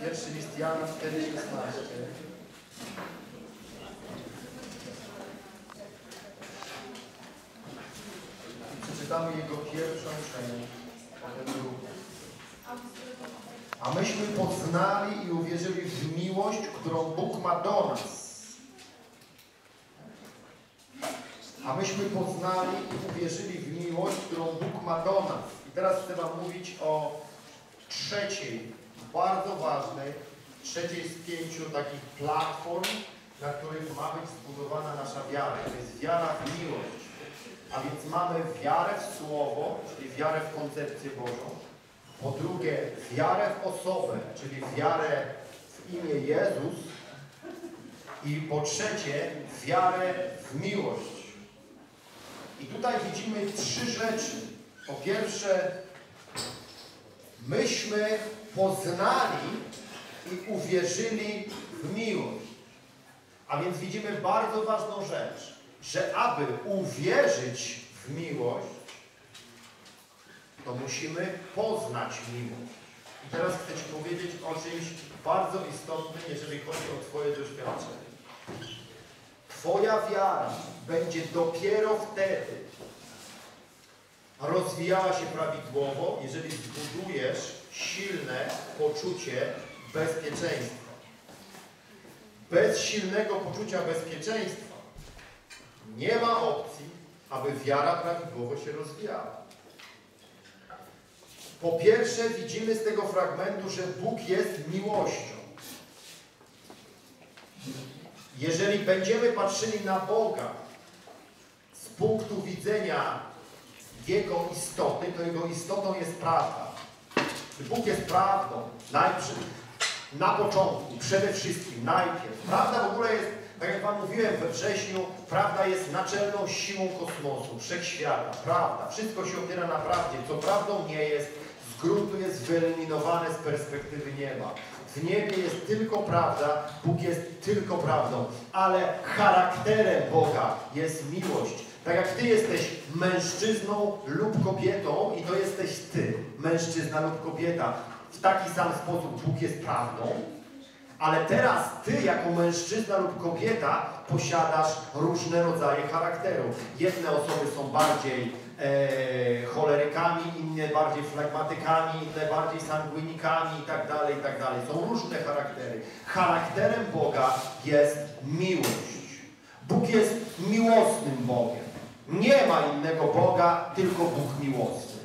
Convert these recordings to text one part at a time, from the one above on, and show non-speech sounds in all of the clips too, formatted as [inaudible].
Pierwszy list Jana 4,16. I przeczytamy jego pierwszą część. A myśmy poznali i uwierzyli w miłość, którą Bóg ma do nas. A myśmy poznali i uwierzyli w miłość, którą Bóg ma do nas. I teraz chcę Wam mówić o trzeciej, bardzo ważnej, trzeciej z pięciu takich platform, na których ma być zbudowana nasza wiara. To jest wiara w miłość. A więc mamy wiarę w Słowo, czyli wiarę w koncepcję Bożą. Po drugie, wiarę w osobę, czyli wiarę w imię Jezus. I po trzecie, wiarę w miłość. I tutaj widzimy trzy rzeczy. Po pierwsze, myśmy poznali i uwierzyli w miłość. A więc widzimy bardzo ważną rzecz, że aby uwierzyć w miłość, to musimy poznać miłość. I teraz chcę Ci powiedzieć o czymś bardzo istotnym, jeżeli chodzi o Twoje doświadczenie. Twoja wiara będzie dopiero wtedy rozwijała się prawidłowo, jeżeli zbudujesz silne poczucie bezpieczeństwa. Bez silnego poczucia bezpieczeństwa nie ma opcji, aby wiara prawidłowo się rozwijała. Po pierwsze, widzimy z tego fragmentu, że Bóg jest miłością. Jeżeli będziemy patrzyli na Boga z punktu widzenia Jego istoty, to Jego istotą jest prawda. Bóg jest prawdą. Najpierw, na początku, przede wszystkim, najpierw. Prawda w ogóle jest, tak jak Wam mówiłem we wrześniu, prawda jest naczelną siłą kosmosu, wszechświata. Prawda. Wszystko się opiera na prawdzie. Co prawdą nie jest, z gruntu jest wyeliminowane z perspektywy nieba. W niebie jest tylko prawda, Bóg jest tylko prawdą, ale charakterem Boga jest miłość. Tak jak Ty jesteś mężczyzną lub kobietą i to jesteś Ty, mężczyzna lub kobieta, w taki sam sposób Bóg jest prawdą, ale teraz Ty jako mężczyzna lub kobieta posiadasz różne rodzaje charakteru. Jedne osoby są bardziej e, cholerykami, inne bardziej flagmatykami, inne bardziej sanguinikami i tak dalej, i tak. Są różne charaktery. Charakterem Boga jest miłość. Bóg jest miłosnym Bogiem. Nie ma innego Boga, tylko Bóg miłosny.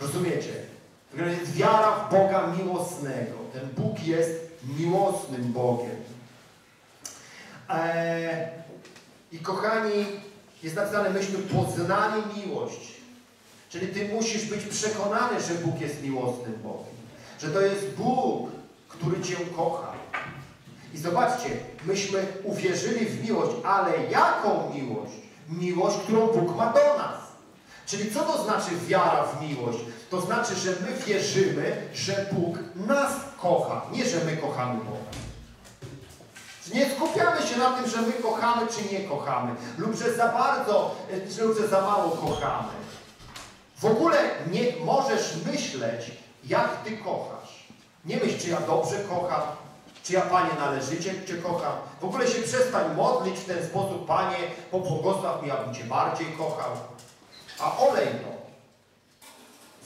Rozumiecie? Jest wiara w Boga miłosnego. Ten Bóg jest miłosnym Bogiem. Eee, I kochani, jest napisane, myśmy poznali miłość. Czyli Ty musisz być przekonany, że Bóg jest miłosnym Bogiem. Że to jest Bóg, który Cię kocha. I zobaczcie, myśmy uwierzyli w miłość, ale jaką miłość? Miłość, którą Bóg ma do nas. Czyli co to znaczy wiara w miłość? To znaczy, że my wierzymy, że Bóg nas kocha, nie że my kochamy Boga. Nie skupiamy się na tym, że my kochamy czy nie kochamy, lub że za bardzo, lub że za mało kochamy. W ogóle nie możesz myśleć, jak Ty kochasz. Nie myśl, czy ja dobrze kocham, czy ja, Panie, należycie Cię kocham. W ogóle się przestań modlić w ten sposób, Panie, pobłogosław mi, abym Cię bardziej kochał. A olej to.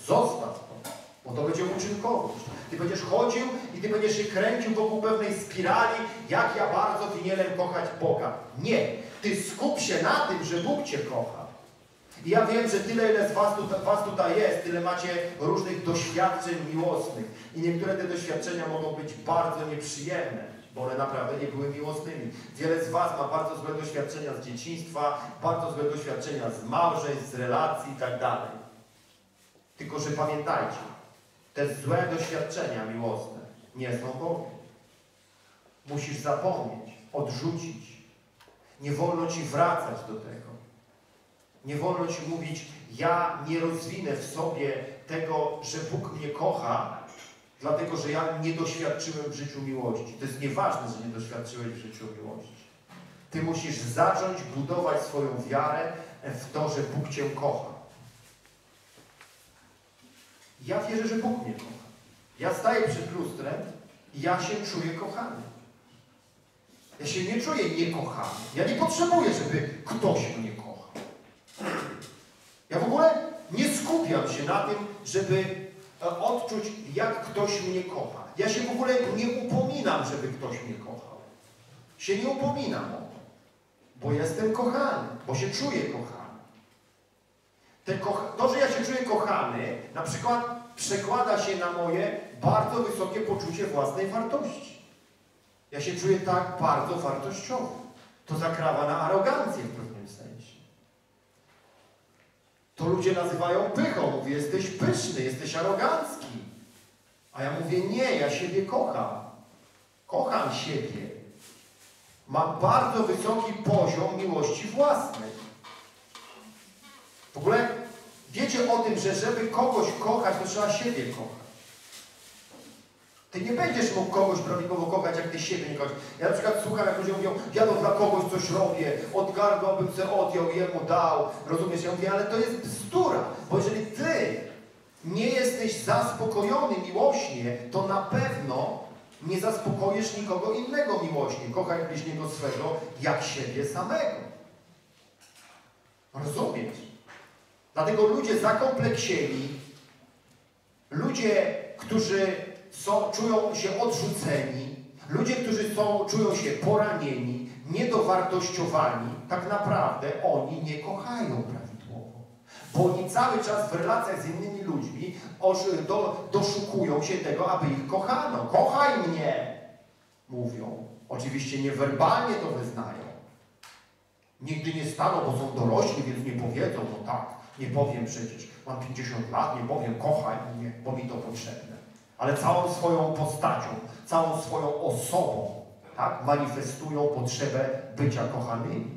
Zostaw to, bo to będzie uczynkowość. Ty będziesz chodził i Ty będziesz się kręcił wokół pewnej spirali, jak ja bardzo powinienem kochać Boga. Nie. Ty skup się na tym, że Bóg Cię kocha. I ja wiem, że tyle, ile z was, tutaj, was tutaj jest, tyle macie różnych doświadczeń miłosnych. I niektóre te doświadczenia mogą być bardzo nieprzyjemne, bo one naprawdę nie były miłosnymi. Wiele z was ma bardzo złe doświadczenia z dzieciństwa, bardzo złe doświadczenia z małżeństw, z relacji i tak. Tylko, że pamiętajcie, te złe doświadczenia miłosne nie są Bogiem. Musisz zapomnieć, odrzucić. Nie wolno ci wracać do tego. Nie wolno ci mówić, ja nie rozwinę w sobie tego, że Bóg mnie kocha, dlatego że ja nie doświadczyłem w życiu miłości. To jest nieważne, że nie doświadczyłeś w życiu miłości. Ty musisz zacząć budować swoją wiarę w to, że Bóg Cię kocha. Ja wierzę, że Bóg mnie kocha. Ja staję przed lustrem ja się czuję kochany. Ja się nie czuję niekochany. Ja nie potrzebuję, żeby ktoś mnie. Ja w ogóle nie skupiam się na tym, żeby e, odczuć, jak ktoś mnie kocha. Ja się w ogóle nie upominam, żeby ktoś mnie kochał. Się nie upominam o to, bo jestem kochany, bo się czuję kochany. To, że ja się czuję kochany, na przykład przekłada się na moje bardzo wysokie poczucie własnej wartości. Ja się czuję tak bardzo wartościowy. To zakrawa na arogancję w pewnym. To ludzie nazywają pychą. Mówię, jesteś pyszny, jesteś arogancki. A ja mówię, nie, ja siebie kocham. Kocham siebie. Mam bardzo wysoki poziom miłości własnej. W ogóle wiecie o tym, że żeby kogoś kochać, to trzeba siebie kochać. Ty nie będziesz mógł kogoś prawidłowo kochać, jak ty siebie nie kochasz. Ja na przykład słucham, jak ludzie mówią, ja to dla kogoś coś robię, od gardła bym se odjął, jemu dał. Rozumiesz? Ja mówię, ale to jest bzdura, bo jeżeli ty nie jesteś zaspokojony miłośnie, to na pewno nie zaspokoisz nikogo innego miłośnie. Kochaj bliźniego swego jak siebie samego. Rozumiesz? Dlatego ludzie zakompleksieli, ludzie, którzy są, czują się odrzuceni, ludzie, którzy są, czują się poranieni, niedowartościowani, tak naprawdę oni nie kochają prawidłowo. Bo oni cały czas w relacjach z innymi ludźmi do, doszukują się tego, aby ich kochano. Kochaj mnie! Mówią. Oczywiście niewerbalnie to wyznają. Nigdy nie staną, bo są dorośli, więc nie powiedzą, no tak, nie powiem przecież, mam 50 lat, nie powiem, kochaj mnie, bo mi to potrzebne ale całą swoją postacią, całą swoją osobą tak, manifestują potrzebę bycia kochanymi.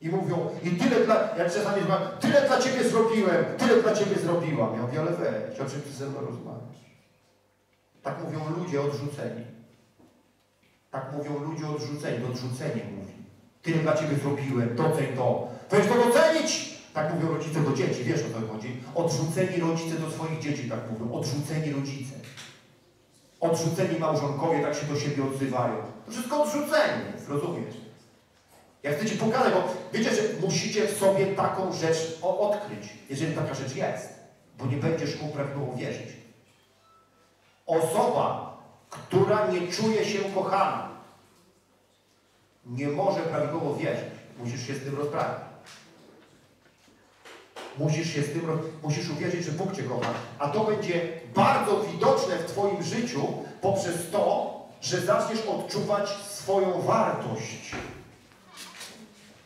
I mówią, i tyle dla, ja czasami mówię, tyle dla Ciebie zrobiłem, tyle dla Ciebie zrobiłam. Ja mówię, ale weź, o czym Ty ze mną rozmawiasz? Tak mówią ludzie odrzuceni. Tak mówią ludzie odrzuceni, odrzucenie mówi. Tyle dla Ciebie zrobiłem, doceń to. Weź to docenić! Tak mówią rodzice do dzieci, wiesz o co chodzi? Odrzuceni rodzice do swoich dzieci tak mówią. Odrzuceni rodzice. Odrzuceni małżonkowie tak się do siebie odzywają. To wszystko odrzucenie rozumiesz? Ja chcę Ci pokazać, bo wiecie, że musicie w sobie taką rzecz odkryć, jeżeli taka rzecz jest, bo nie będziesz mógł prawidłowo wierzyć. Osoba, która nie czuje się kochana, nie może prawidłowo wierzyć. Musisz się z tym rozprawić. Musisz się z tym, musisz uwierzyć, że Bóg Cię kocha. A to będzie bardzo widoczne w Twoim życiu poprzez to, że zaczniesz odczuwać swoją wartość.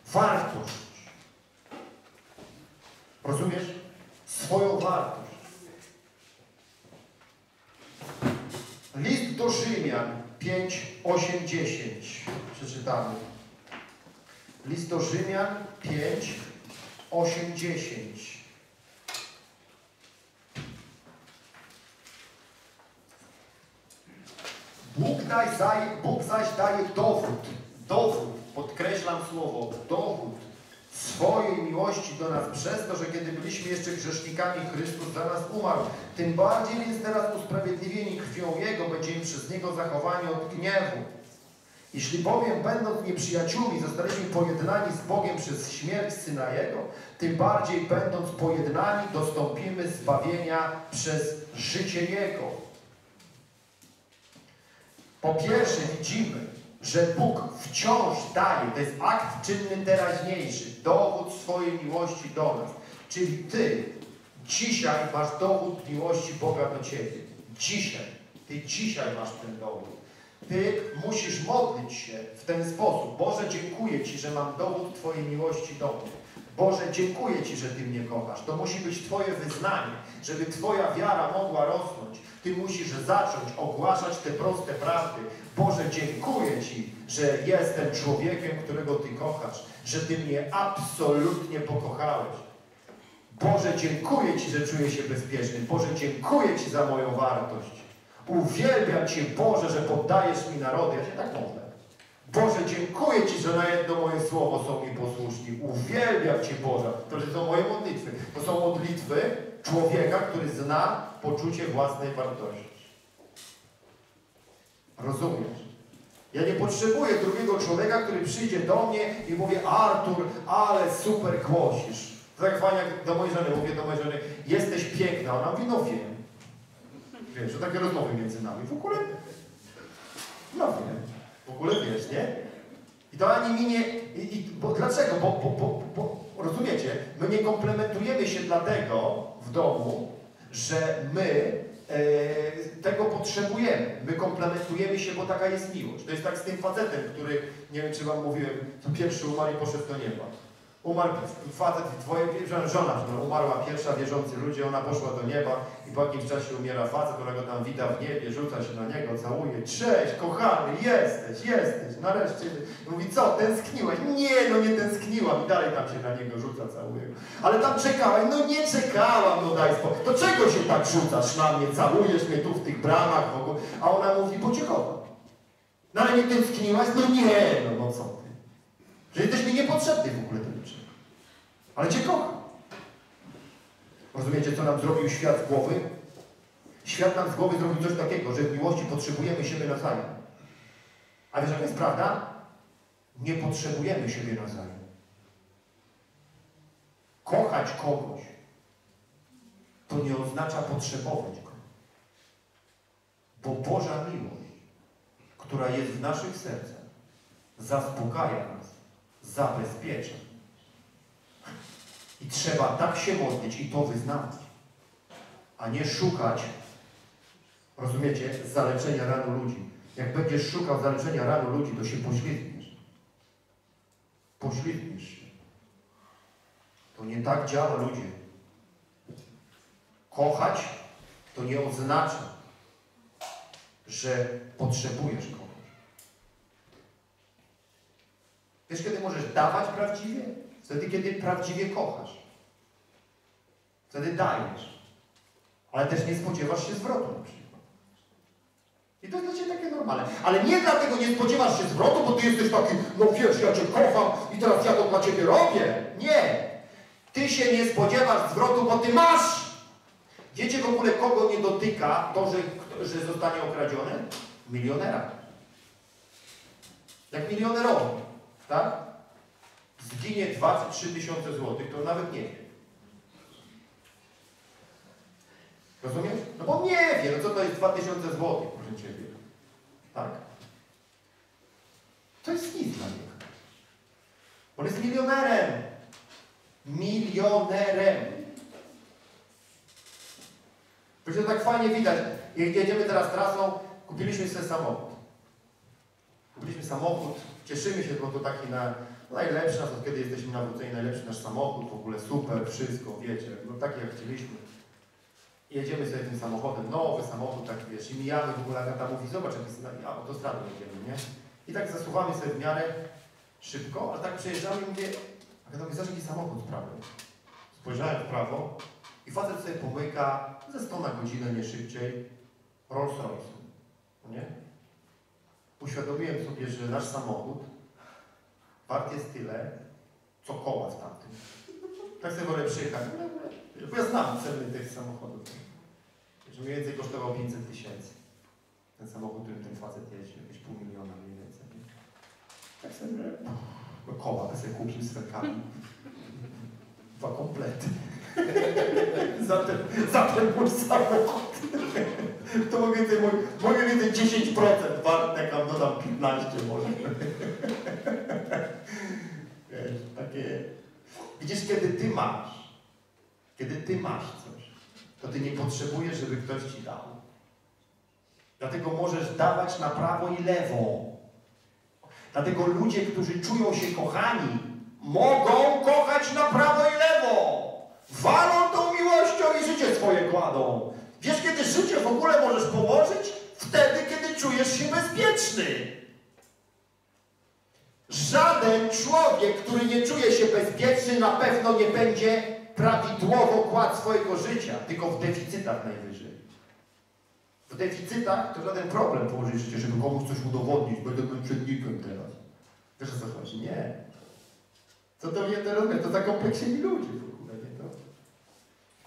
Wartość. Rozumiesz? Swoją wartość. List do Rzymian 5, 8, 10. Przeczytamy. List do Rzymian 5, 8-10. Bóg, daj, Bóg zaś daje dowód, dowód, podkreślam słowo, dowód swojej miłości do nas przez to, że kiedy byliśmy jeszcze grzesznikami, Chrystus za nas umarł. Tym bardziej więc teraz usprawiedliwieni krwią Jego będziemy przez Niego zachowani od gniewu. Jeśli bowiem, będąc nieprzyjaciółmi, zostaliśmy pojednani z Bogiem przez śmierć Syna Jego, tym bardziej będąc pojednani, dostąpimy zbawienia przez życie Jego. Po pierwsze widzimy, że Bóg wciąż daje, to jest akt czynny teraźniejszy, dowód swojej miłości do nas. Czyli Ty dzisiaj masz dowód miłości Boga do Ciebie. Dzisiaj. Ty dzisiaj masz ten dowód. Ty musisz modlić się w ten sposób. Boże, dziękuję Ci, że mam dowód Twojej miłości do mnie. Boże, dziękuję Ci, że Ty mnie kochasz. To musi być Twoje wyznanie, żeby Twoja wiara mogła rosnąć. Ty musisz zacząć ogłaszać te proste prawdy. Boże, dziękuję Ci, że jestem człowiekiem, którego Ty kochasz, że Ty mnie absolutnie pokochałeś. Boże, dziękuję Ci, że czuję się bezpieczny. Boże, dziękuję Ci za moją wartość. Uwielbiam Cię, Boże, że poddajesz mi narody. Ja się tak modlę. Boże, dziękuję Ci, że na jedno moje słowo są mi posłuszni. Uwielbiam Cię, Boże. To są moje modlitwy. To są modlitwy człowieka, który zna poczucie własnej wartości. Rozumiesz? Ja nie potrzebuję drugiego człowieka, który przyjdzie do mnie i mówi Artur, ale super głosisz. Tak jak do mojej żony mówię, do mojej żony, jesteś piękna. Ona mówi, no wiem. Wiesz, że takie rozmowy między nami. W ogóle, no wiem. W ogóle wiesz, nie? I to ani mi nie... I, i, bo, dlaczego? Bo, bo, bo, bo, rozumiecie? My nie komplementujemy się dlatego w domu, że my e, tego potrzebujemy. My komplementujemy się, bo taka jest miłość. To jest tak z tym facetem, który, nie wiem czy wam mówiłem, to pierwszy umarł i poszedł do nieba. Umarł facet, twoja żona no, umarła pierwsza, wierzący ludzie, ona poszła do nieba i po jakimś czasie umiera facet, która go tam wita w niebie, rzuca się na niego, całuje. Cześć, kochany, jesteś, jesteś, nareszcie. Mówi, co, tęskniłeś? Nie, no nie tęskniłam. I dalej tam się na niego rzuca, całuje. Ale tam czekałeś? No nie czekałam, no daj spokój. To czego się tak rzucasz na mnie, całujesz mnie tu w tych bramach w ogóle? A ona mówi, kocham. No ale nie tęskniłaś? No nie, no, no co ty. Że jesteś mi niepotrzebny w ogóle. Ale cię kocham. Rozumiecie, co nam zrobił świat z głowy? Świat nam z głowy zrobił coś takiego, że w miłości potrzebujemy siebie nawzajem. A wiesz, jaka jest prawda? Nie potrzebujemy siebie nawzajem. Kochać kogoś to nie oznacza potrzebować go. Bo Boża miłość, która jest w naszych sercach, zaspokaja nas, zabezpiecza. I trzeba tak się modlić i to wyznawać, a nie szukać, rozumiecie, zaleczenia ranu ludzi. Jak będziesz szukał zaleczenia ranu ludzi, to się poślizgniesz. Poślizgniesz się. To nie tak działa ludzie. Kochać to nie oznacza, że potrzebujesz kogoś. Wiesz, kiedy możesz dawać prawdziwie? Wtedy, kiedy prawdziwie kochasz. Wtedy dajesz. Ale też nie spodziewasz się zwrotu na przykład. I to jest dla Ciebie takie normalne. Ale nie dlatego nie spodziewasz się zwrotu, bo Ty jesteś taki, no wiesz, ja Cię kocham i teraz ja to dla Ciebie robię. Nie. Ty się nie spodziewasz zwrotu, bo Ty masz. Wiecie w ogóle, kogo nie dotyka to, że, że zostanie okradziony? Milionera. Jak milionerowi, tak? Zginie 2 czy 3 tysiące złotych, to nawet nie wie. Rozumiesz? No bo nie wie, no co to jest 2000 złotych, proszę Ciebie. Tak? To jest nic dla niego. On jest milionerem. Milionerem. Przecież to tak fajnie widać. Jak jedziemy teraz trasą, kupiliśmy sobie samochód. Kupiliśmy samochód, cieszymy się, bo to taki na, najlepszy, na kiedy jesteśmy nawróceni, najlepszy nasz samochód, w ogóle super, wszystko, wiecie, no taki jak chcieliśmy. jedziemy sobie tym samochodem, nowy samochód, taki wiesz, i mijamy w ogóle, Agata mówi, zobacz, jak jest, na autostradą jedziemy, nie? I tak zasuwamy sobie w miarę szybko, ale tak przejeżdżamy i mówię, Agata mówi, zobacz, jaki samochód w prawo. Spojrzałem w prawo i facet sobie pomyka ze 100 na godzinę, nie szybciej, Rolls Royce, nie? Uświadomiłem sobie, że nasz samochód wart jest tyle, co koła w tamtym. Tak sobie wolę przyjechać. Bo ja znam ceny tych samochodów. Że mniej więcej kosztował 500 tysięcy. Ten samochód, którym ten facet jeździ, jakieś pół miliona mniej więcej. Tak sobie, no koła by sobie kupił z felkami. Dwa komplety. [laughs] za, ten, za ten mój samochód. to mogę więcej, więcej 10% wart, jak dodam 15 może. Widzisz, kiedy ty masz, kiedy ty masz coś, to ty nie potrzebujesz, żeby ktoś ci dał. Dlatego możesz dawać na prawo i lewo. Dlatego ludzie, którzy czują się kochani, mogą kochać na prawo i lewo. Walą tą miłością i życie swoje kładą. Wiesz, kiedy życie w ogóle możesz położyć? Wtedy, kiedy czujesz się bezpieczny. Żaden człowiek, który nie czuje się bezpieczny, na pewno nie będzie prawidłowo kładł swojego życia, tylko w deficytach najwyżej. W deficytach to żaden problem położyć życie, żeby komuś coś udowodnić, będę męczennikiem teraz. Wiesz o co chodzi? Nie. Co to mnie to robię? To zakompleksieni ludzie w ogóle, nie to?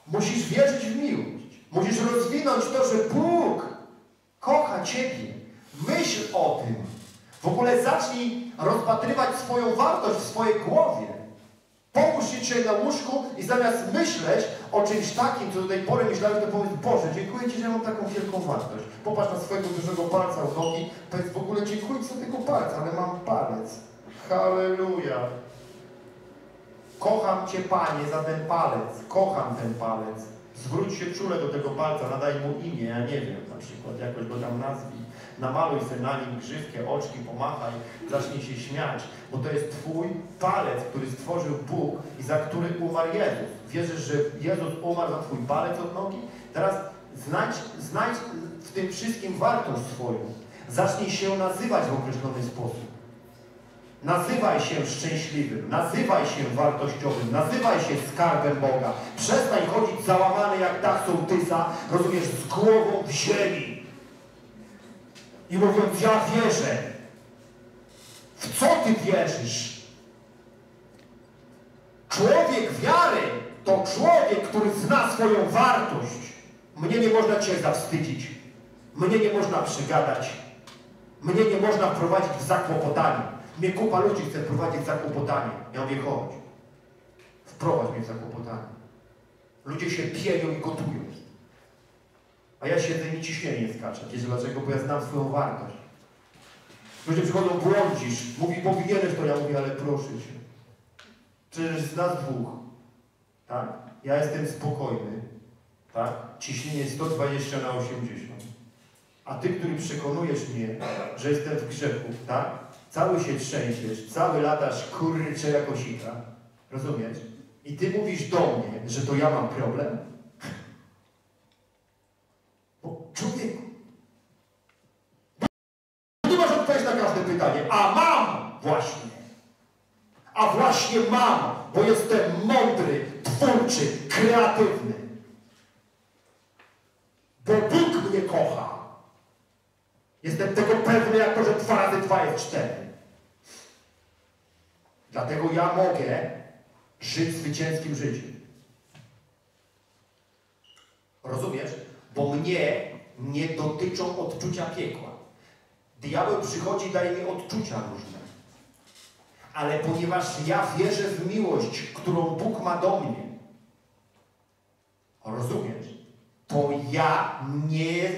Musisz wierzyć w miłość. Musisz rozwinąć to, że Bóg kocha Ciebie. Myśl o tym. W ogóle zacznij rozpatrywać swoją wartość w swojej głowie. Połóż się dzisiaj na łóżku i zamiast myśleć o czymś takim, co do tej pory myślałeś, to powiedz, Boże, dziękuję Ci, że mam taką wielką wartość. Popatrz na swojego dużego palca u nogi, powiedz w ogóle dziękuję za tego palca, ale mam palec. Halleluja. Kocham Cię, Panie, za ten palec. Kocham ten palec. Zwróć się czule do tego palca, nadaj mu imię, ja nie wiem, na przykład jakoś go tam nazwij. Namaluj sobie na nim grzywkę, oczki, pomachaj, zacznij się śmiać, bo to jest Twój palec, który stworzył Bóg i za który umarł Jezus. Wierzysz, że Jezus umarł za Twój palec od nogi? Teraz znajdź, znajdź w tym wszystkim wartość swoją. Zacznij się nazywać w określony sposób. Nazywaj się szczęśliwym, nazywaj się wartościowym, nazywaj się skarbem Boga. Przestań chodzić załamany jak dach sołtysa, rozumiesz, z głową w ziemi. I mówiąc, ja wierzę. W co ty wierzysz? Człowiek wiary to człowiek, który zna swoją wartość. Mnie nie można Cię zawstydzić. Mnie nie można przygadać. Mnie nie można wprowadzić w zakłopotanie. Mnie kupa ludzi chce wprowadzić w zakłopotanie. Ja mówię, chodź. Wprowadź mnie w zakłopotanie. Ludzie się pieją i gotują. A ja siedzę i ciśnienie skacze. Wiecie dlaczego? Bo ja znam swoją wartość. Ludzie przychodzą, błądzisz. Mówi, powinieneś to. Ja mówię, ale proszę Cię. Przecież z nas dwóch. Tak? Ja jestem spokojny. Tak? Ciśnienie 120 na 80. A Ty, który przekonujesz mnie, że jestem w grzechu, tak? Cały się trzęsiesz, cały latasz kurcze jak osika. Rozumiesz? I Ty mówisz do mnie, że to ja mam problem? Bo człowieku, nie masz odpowiedzi na każde pytanie, a mam właśnie. A właśnie mam, bo jestem mądry, twórczy, kreatywny. Bo Bóg mnie kocha. Jestem tego pewny, jak to, że dwa razy dwa jest cztery. Dlatego ja mogę żyć zwycięskim życiem. Rozumiesz? Bo mnie nie dotyczą odczucia piekła. Diabeł przychodzi daje mi odczucia różne. Ale ponieważ ja wierzę w miłość, którą Bóg ma do mnie, rozumiesz? To ja nie,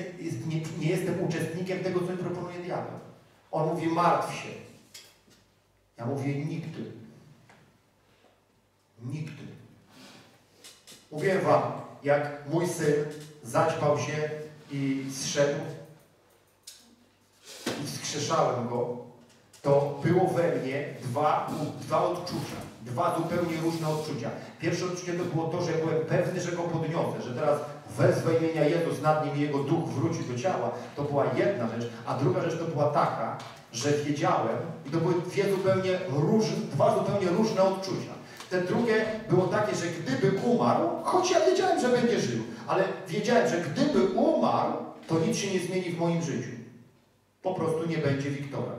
nie, nie jestem uczestnikiem tego, co mi proponuje diabeł. On mówi, martw się. Ja mówię, nigdy. Nigdy. Mówiłem wam, jak mój syn zaćpał się i zszedł i wskrzeszałem go, to było we mnie dwa, dwa odczucia, dwa zupełnie różne odczucia. Pierwsze odczucie to było to, że byłem pewny, że go podniosę, że teraz wezwę imienia Jezus nad nim i jego duch wróci do ciała. To była jedna rzecz, a druga rzecz to była taka, że wiedziałem, i to były dwie zupełnie różne, dwa zupełnie różne odczucia. Te drugie było takie, że gdyby umarł, choć ja wiedziałem, że będzie żył, ale wiedziałem, że gdyby umarł, to nic się nie zmieni w moim życiu. Po prostu nie będzie Wiktora.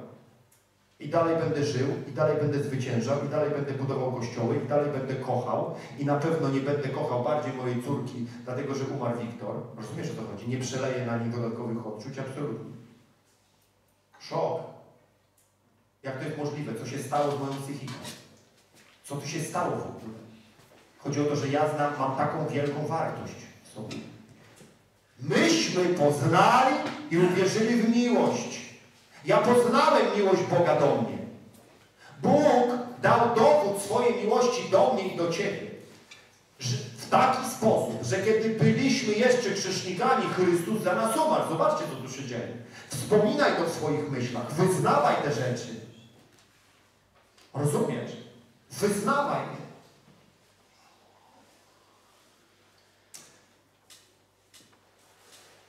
I dalej będę żył, i dalej będę zwyciężał, i dalej będę budował kościoły, i dalej będę kochał, i na pewno nie będę kochał bardziej mojej córki, dlatego że umarł Wiktor. Rozumiesz o co chodzi? Nie przeleję na nich dodatkowych odczuć, absolutnie. Szok. Jak to jest możliwe? Co się stało z moją psychiką? Co tu się stało w ogóle? Chodzi o to, że ja znam, mam taką wielką wartość w sobie. Myśmy poznali i uwierzyli w miłość. Ja poznałem miłość Boga do mnie. Bóg dał dowód swojej miłości do mnie i do Ciebie. W taki sposób, że kiedy byliśmy jeszcze grzesznikami, Chrystus za nas umarł. Zobaczcie, co tu się dzieje. Wspominaj to w swoich myślach. Wyznawaj te rzeczy. Rozumiesz? Wyznawaj je.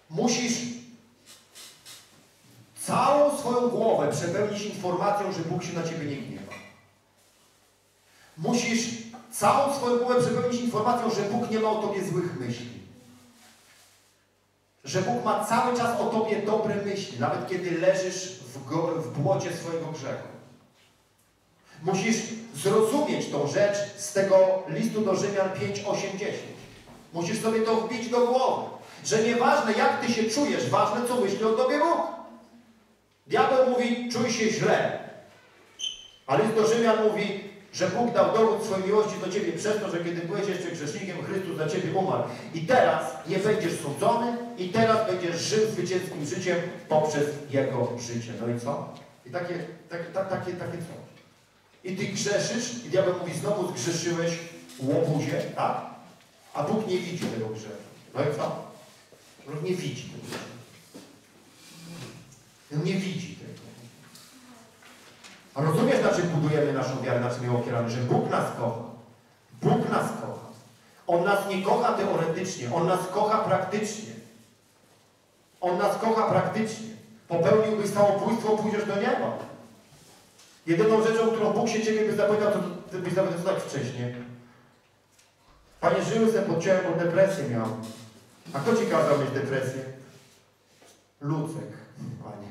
Musisz całą swoją głowę przepełnić informacją, że Bóg się na Ciebie nie gniewa. Musisz całą swoją głowę przepełnić informacją, że Bóg nie ma o Tobie złych myśli. Że Bóg ma cały czas o Tobie dobre myśli, nawet kiedy leżysz w, w błocie swojego grzechu. Musisz zrozumieć tą rzecz z tego listu do Rzymian 5, 8, 10. Musisz sobie to wbić do głowy, że nieważne jak Ty się czujesz, ważne co myśli o Tobie Bóg. Diabeł mówi, czuj się źle. A list do Rzymian mówi, że Bóg dał dowód swojej miłości do Ciebie przez to, że kiedy byłeś jeszcze grzesznikiem, Chrystus za Ciebie umarł. I teraz nie będziesz sądzony i teraz będziesz żył zwycięskim życiem poprzez Jego życie. No i co? I takie, takie, ta, takie, takie co? I Ty grzeszysz i diabeł mówi, znowu zgrzeszyłeś łobuzie, tak? A Bóg nie widzi tego grzechu. No i co? On nie widzi tego grzechu. On nie widzi tego. A rozumiesz, na czym budujemy naszą wiarę, na czym ją opieramy? Że Bóg nas kocha. Bóg nas kocha. On nas nie kocha teoretycznie, On nas kocha praktycznie. On nas kocha praktycznie. Popełniłbyś samobójstwo, pójdziesz do nieba. Jedyną rzeczą, którą Bóg się Ciebie by zapytał, to Ty byś zapytał, tak wcześnie. Panie, żyły sobie pod ciałem, bo depresję miał. A kto Ci kazał mieć depresję? Lucek, Panie.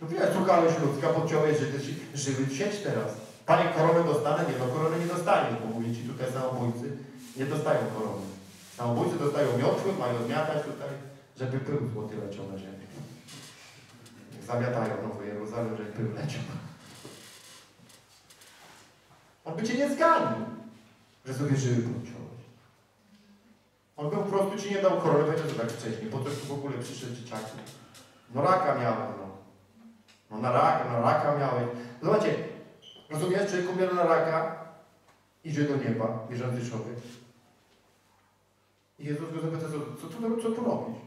No wiesz, słuchałeś ludzka, podciąłeś żywy, żywy sieć teraz. Panie, koronę dostanę? Nie, no korony nie dostanie, bo mówię Ci tutaj samobójcy nie dostają korony. Samobójcy dostają miotły, mają zmiatać tutaj, żeby pył złoty leciał na ziemię. Zamiatają Nowy Jeruzalem, żeby pył leciał. On by Cię nie zganił, że sobie żyły podciąłeś. On by po prostu Ci nie dał korony, będzie to tak wcześniej, po coś tu w ogóle przyszedł dzieciaki. No raka miałem, no. No na raka, na raka miałeś. Zobaczcie, rozumiesz, człowiek umiera na raka, idzie do nieba, wierzący człowiek. I Jezus go zapyta, co, co, tu, co tu robisz?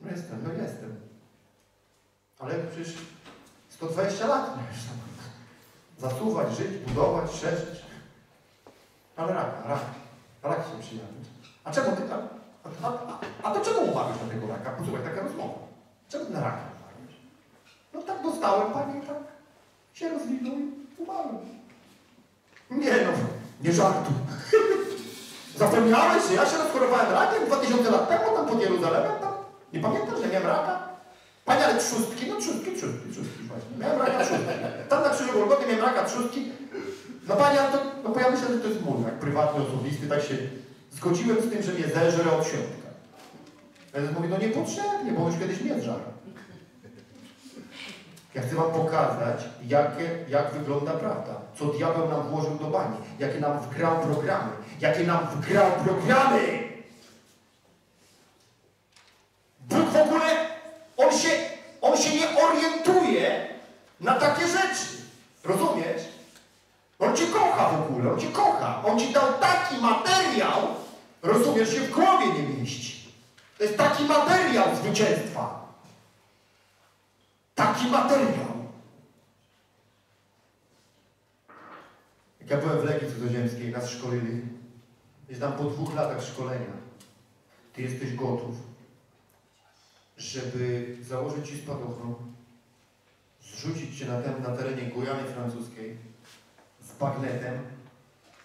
No jestem, no jestem. Ale przecież 120 lat miałeś tam. Zasuwać, żyć, budować, szerzyć. Ale raka, rak. Rak się przyjawia. A czemu ty tam? A, a, a to czemu umarłeś na tego raka? Posłuchaj, taka rozmowa. Czemu na raka? No tak dostałem, panie, tak się rozwinął i umarłem. Nie no, nie żartuj. [laughs] Zapomniałeś, że ja się rozchorowałem rakiem 2000 lat temu tam pod Jeruzalemem? Tam? Nie pamiętasz, że miałem raka? Panie, ale trzustki, no trzustki, trzustki, trzustki właśnie. Miałem raka trzustki. Tam na krzyżu Golgoty miałem raka trzustki. No panie, ale to, no bo ja myślę, że to jest mój, jak prywatny, osobisty, tak się zgodziłem z tym, że mnie zeżre od środka. Jezus mówi, no niepotrzebnie, bo już kiedyś mnie. Ja chcę wam pokazać, jakie, jak wygląda prawda. Co diabeł nam włożył do bani. Jakie nam wgrał programy. Jakie nam wgrał programy. Bóg w ogóle, on się, on się nie orientuje na takie rzeczy. Rozumiesz? On cię kocha w ogóle, on cię kocha. On ci dał taki materiał, rozumiesz, się w głowie nie mieści. To jest taki materiał zwycięstwa. Taki materiał. Jak ja byłem w Legii Cudzoziemskiej, nas szkolili. Jest tam po dwóch latach szkolenia. Ty jesteś gotów, żeby założyć Ci spadochron, zrzucić Cię na, ten, na terenie Gujany Francuskiej z bagnetem,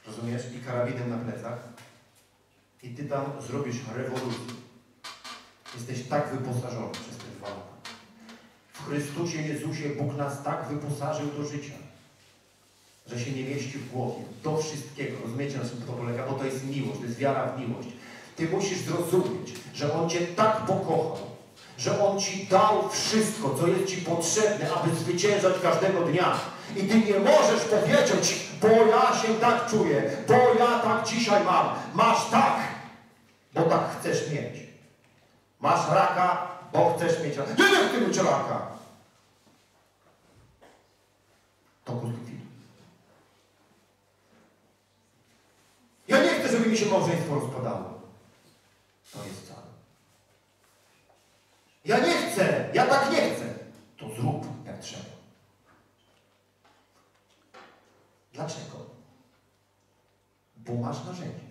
rozumiesz, i karabinem na plecach i Ty tam zrobisz rewolucję. Jesteś tak wyposażony przez te dwa lata. W Chrystusie Jezusie Bóg nas tak wyposażył do życia, że się nie mieści w głowie. Do wszystkiego. Rozumiecie, na czym to polega? Bo to jest miłość, to jest wiara w miłość. Ty musisz zrozumieć, że On Cię tak pokochał, że On Ci dał wszystko, co jest Ci potrzebne, aby zwyciężać każdego dnia. I Ty nie możesz powiedzieć, bo ja się tak czuję, bo ja tak dzisiaj mam. Masz tak, bo tak chcesz mieć. Masz raka, bo chcesz mieć raka. Nie, nie chcę mieć raka. To krótki Ja nie chcę, żeby mi się małżeństwo rozpadało. To jest całe. Ja nie chcę, ja tak nie chcę. To zrób jak trzeba. Dlaczego? Bo masz narzędzie.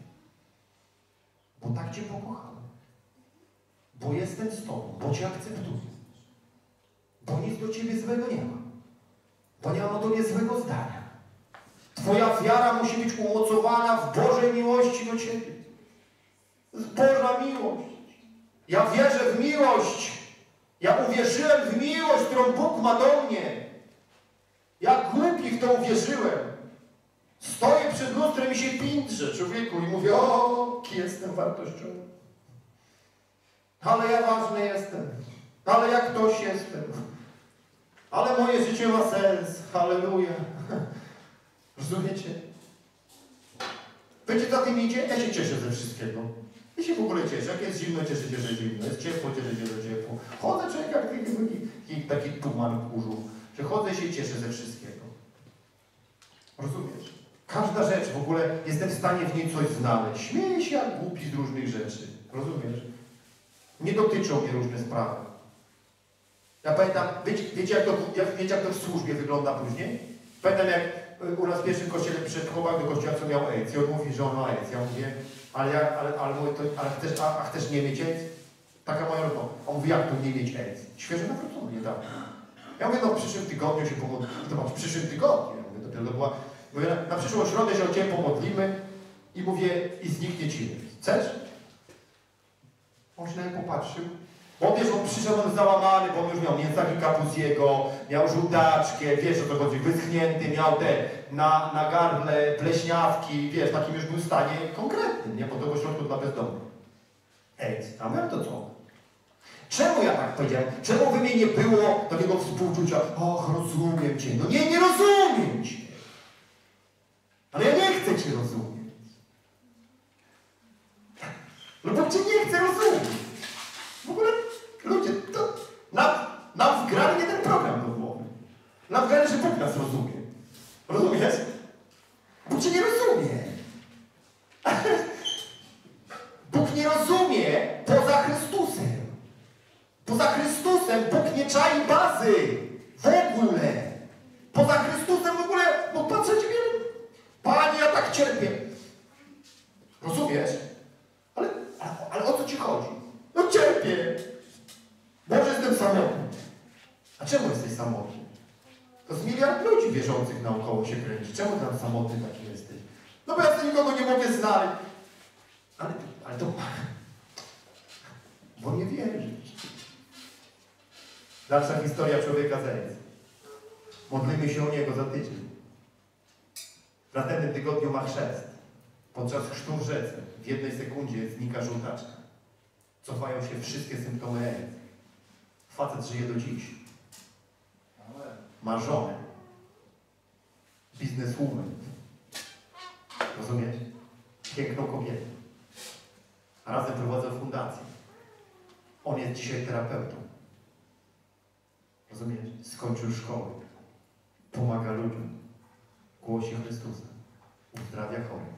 Bo tak Cię pokochałem. Bo jestem z Tobą, bo Cię akceptuję. Bo nic do Ciebie złego nie ma. Bo nie mam o Tobie złego zdania. Twoja wiara musi być umocowana w Bożej miłości do Ciebie. Boża miłość. Ja wierzę w miłość. Ja uwierzyłem w miłość, którą Bóg ma do mnie. Ja głupi w to uwierzyłem. Stoję przed lustrem i się pindrzę, człowieku, i mówię, o, jestem wartościowy. Ale ja ważny jestem. Ale jak ktoś jestem. Ale moje życie ma sens. Halleluja. [laughs] Rozumiecie? Wiecie, co tym idzie? Ja się cieszę ze wszystkiego. Ja się w ogóle cieszę. Jak jest zimno, cieszę się, że zimno. Jest ciepło, cieszę się, że ciepło. Chodzę, człowiek jak taki, taki, tuman kurzu. Że chodzę i się cieszę ze wszystkiego. Rozumiesz? Każda rzecz w ogóle jestem w stanie w niej coś znaleźć. Śmieję się jak głupi z różnych rzeczy. Rozumiesz? Nie dotyczą mnie różne sprawy. Ja pamiętam, wiecie, wiecie, jak to, wiecie jak to w służbie wygląda później? Pamiętam jak y, u nas w pierwszym kościele przyszedł chłopak do kościoła, co miał AIDS i on mówi, że on ma AIDS. Ja mówię, ale, ja, ale, ale, mówię, to, ale chcesz, a, a chcesz nie mieć AIDS? Taka moja rozmowa. On mówi, jak to nie mieć AIDS? Świeże nawrócony, nie tak. Ja mówię, no w przyszłym tygodniu się pomodlimy. To w przyszłym tygodniu. Ja mówię, dopiero to była... Mówię, na, na przyszłą środę się o Ciebie pomodlimy i mówię, i zniknie Ci. Chcesz? On się na popatrzył. Bo wiesz, on przyszedł on załamany, bo on już miał mięsaki kapuziego, miał żółtaczkę, wiesz o co chodzi, wyschnięty, miał te na, na gardle pleśniawki, wiesz, w takim już był stanie konkretnym, nie? Po to w ośrodku dla bezdomnych. AIDS. A my to co? Czemu ja tak powiedziałem? Czemu wy mnie nie było takiego współczucia? Och, rozumiem cię. No nie, nie rozumiem cię. Ale ja nie chcę cię rozumieć. No bo cię nie chcę rozumieć. W ogóle, ludzie, to nam, nam wgrali nie ten program do głowy. Nam wgrali, że Bóg nas rozumie. Rozumiesz? Bóg cię nie rozumie. [laughs] Bóg nie rozumie poza Chrystusem. Poza Chrystusem Bóg nie czai bazy. W ogóle. Poza Chrystusem w ogóle, no patrzę ciebie, Panie, ja tak cierpię. Rozumiesz? Ale, ale, ale o co ci chodzi? No cierpię. Może jestem samotny. A czemu jesteś samotny? To z miliard ludzi wierzących naokoło się kręci. Czemu tam samotny taki jesteś? No bo ja sobie nikogo nie mogę znaleźć. Ale, ale to... Bo nie wierzysz. Dalsza historia człowieka z AIDS. Modlimy się o niego za tydzień. W następnym tygodniu ma chrzest. Podczas chrztu w rzece w jednej sekundzie znika żółtaczka. Cofają się wszystkie symptomy AIDS. Facet żyje do dziś. Ma żonę. Bizneswoman. Rozumiesz? Piękną kobietę. A razem prowadzą fundację. On jest dzisiaj terapeutą. Rozumiesz? Skończył szkołę. Pomaga ludziom. Głosi Chrystusa. Uzdrawia chorych.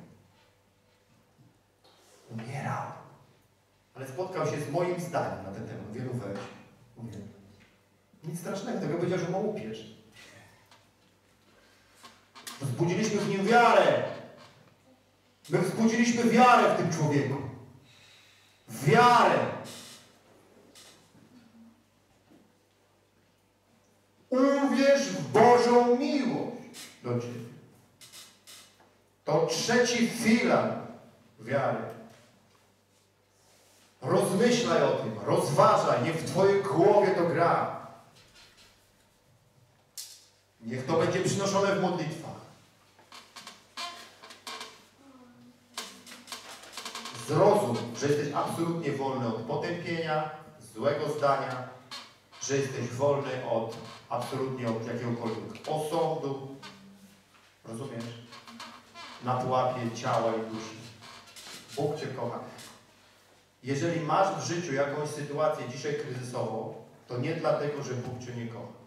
Umierał. Ale spotkał się z moim zdaniem na ten temat. Wielu weź. Nic strasznego. Tego powiedział, że ma upierz. Wzbudziliśmy w nim wiarę. My wzbudziliśmy wiarę w tym człowieku. Wiarę. Uwierz w Bożą miłość do Ciebie. To trzeci filar wiary. Rozmyślaj o tym, rozważaj, niech w Twojej głowie to gra. Niech to będzie przynoszone w modlitwach. Zrozum, że jesteś absolutnie wolny od potępienia, złego zdania, że jesteś wolny od absolutnie od jakiegokolwiek osądu. Rozumiesz? Na pułapie ciała i duszy. Bóg Cię kocha. Jeżeli masz w życiu jakąś sytuację dzisiaj kryzysową, to nie dlatego, że Bóg Cię nie kocha.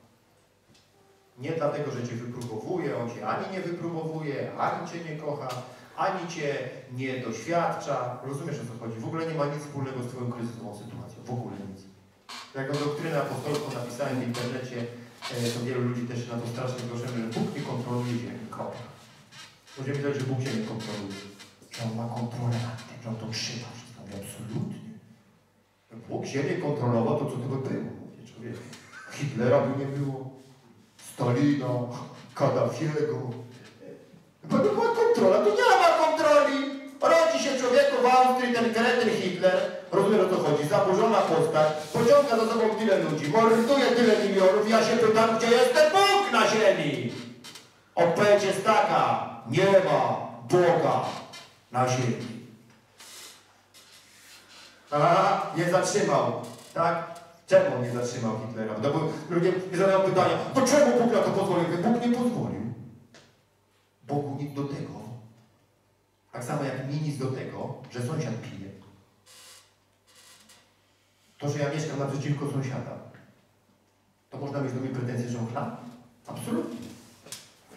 Nie dlatego, że Cię wypróbowuje, On Cię ani nie wypróbowuje, ani Cię nie kocha, ani Cię nie doświadcza. Rozumiesz o co chodzi? W ogóle nie ma nic wspólnego z Twoją kryzysową sytuacją. W ogóle nic. Jako doktrynę apostolską napisałem w internecie, e, to wielu ludzi też na to strasznie proszę, że Bóg nie kontroluje ziemi. Kropka. Ludzie myślą, że Bóg ziemię kontroluje. Że On ma kontrolę nad tym, że On to trzyma absolutnie. Bóg ziemię kontrolował, to co to by było? Człowiek. Hitlera by nie było. Stalina, Kaddafiego. To była kontrola, tu nie ma kontroli. Rodzi się człowieku w Austrii, ten kretyn Hitler, rozumiem o co chodzi, zaburzona postać, pociąga za sobą tyle ludzi, morduje tyle milionów, ja się pytam, gdzie jest ten Bóg na ziemi? Odpowiedź jest taka, nie ma Boga na ziemi. Aha, nie zatrzymał, tak? Czemu nie zatrzymał Hitlera? No bo ludzie zadają pytanie, to czemu Bóg na to pozwolił? Bóg nie pozwolił. Bogu nic do tego. Tak samo jak mi nic do tego, że sąsiad pije. To, że ja mieszkam naprzeciwko sąsiada, to można mieć do mnie pretensje, że on? Absolutnie.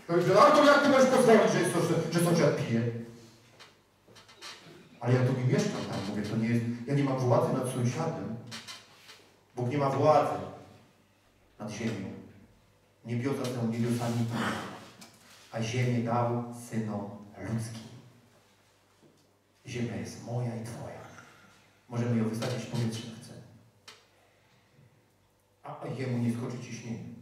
Powiedzmy, ale to jak ty możesz pozwolić, że, jest, że, że sąsiad pije? Ale ja tu nie mieszkam tam, mówię, to nie jest, ja nie mam władzy nad sąsiadem. Bóg nie ma władzy nad ziemią. Niebiosa są niebiosami, a ziemię dał synom ludzkim. Ziemia jest moja i twoja. Możemy ją wysadzić powietrze, jak chcemy. A jemu nie skoczy ciśnienie.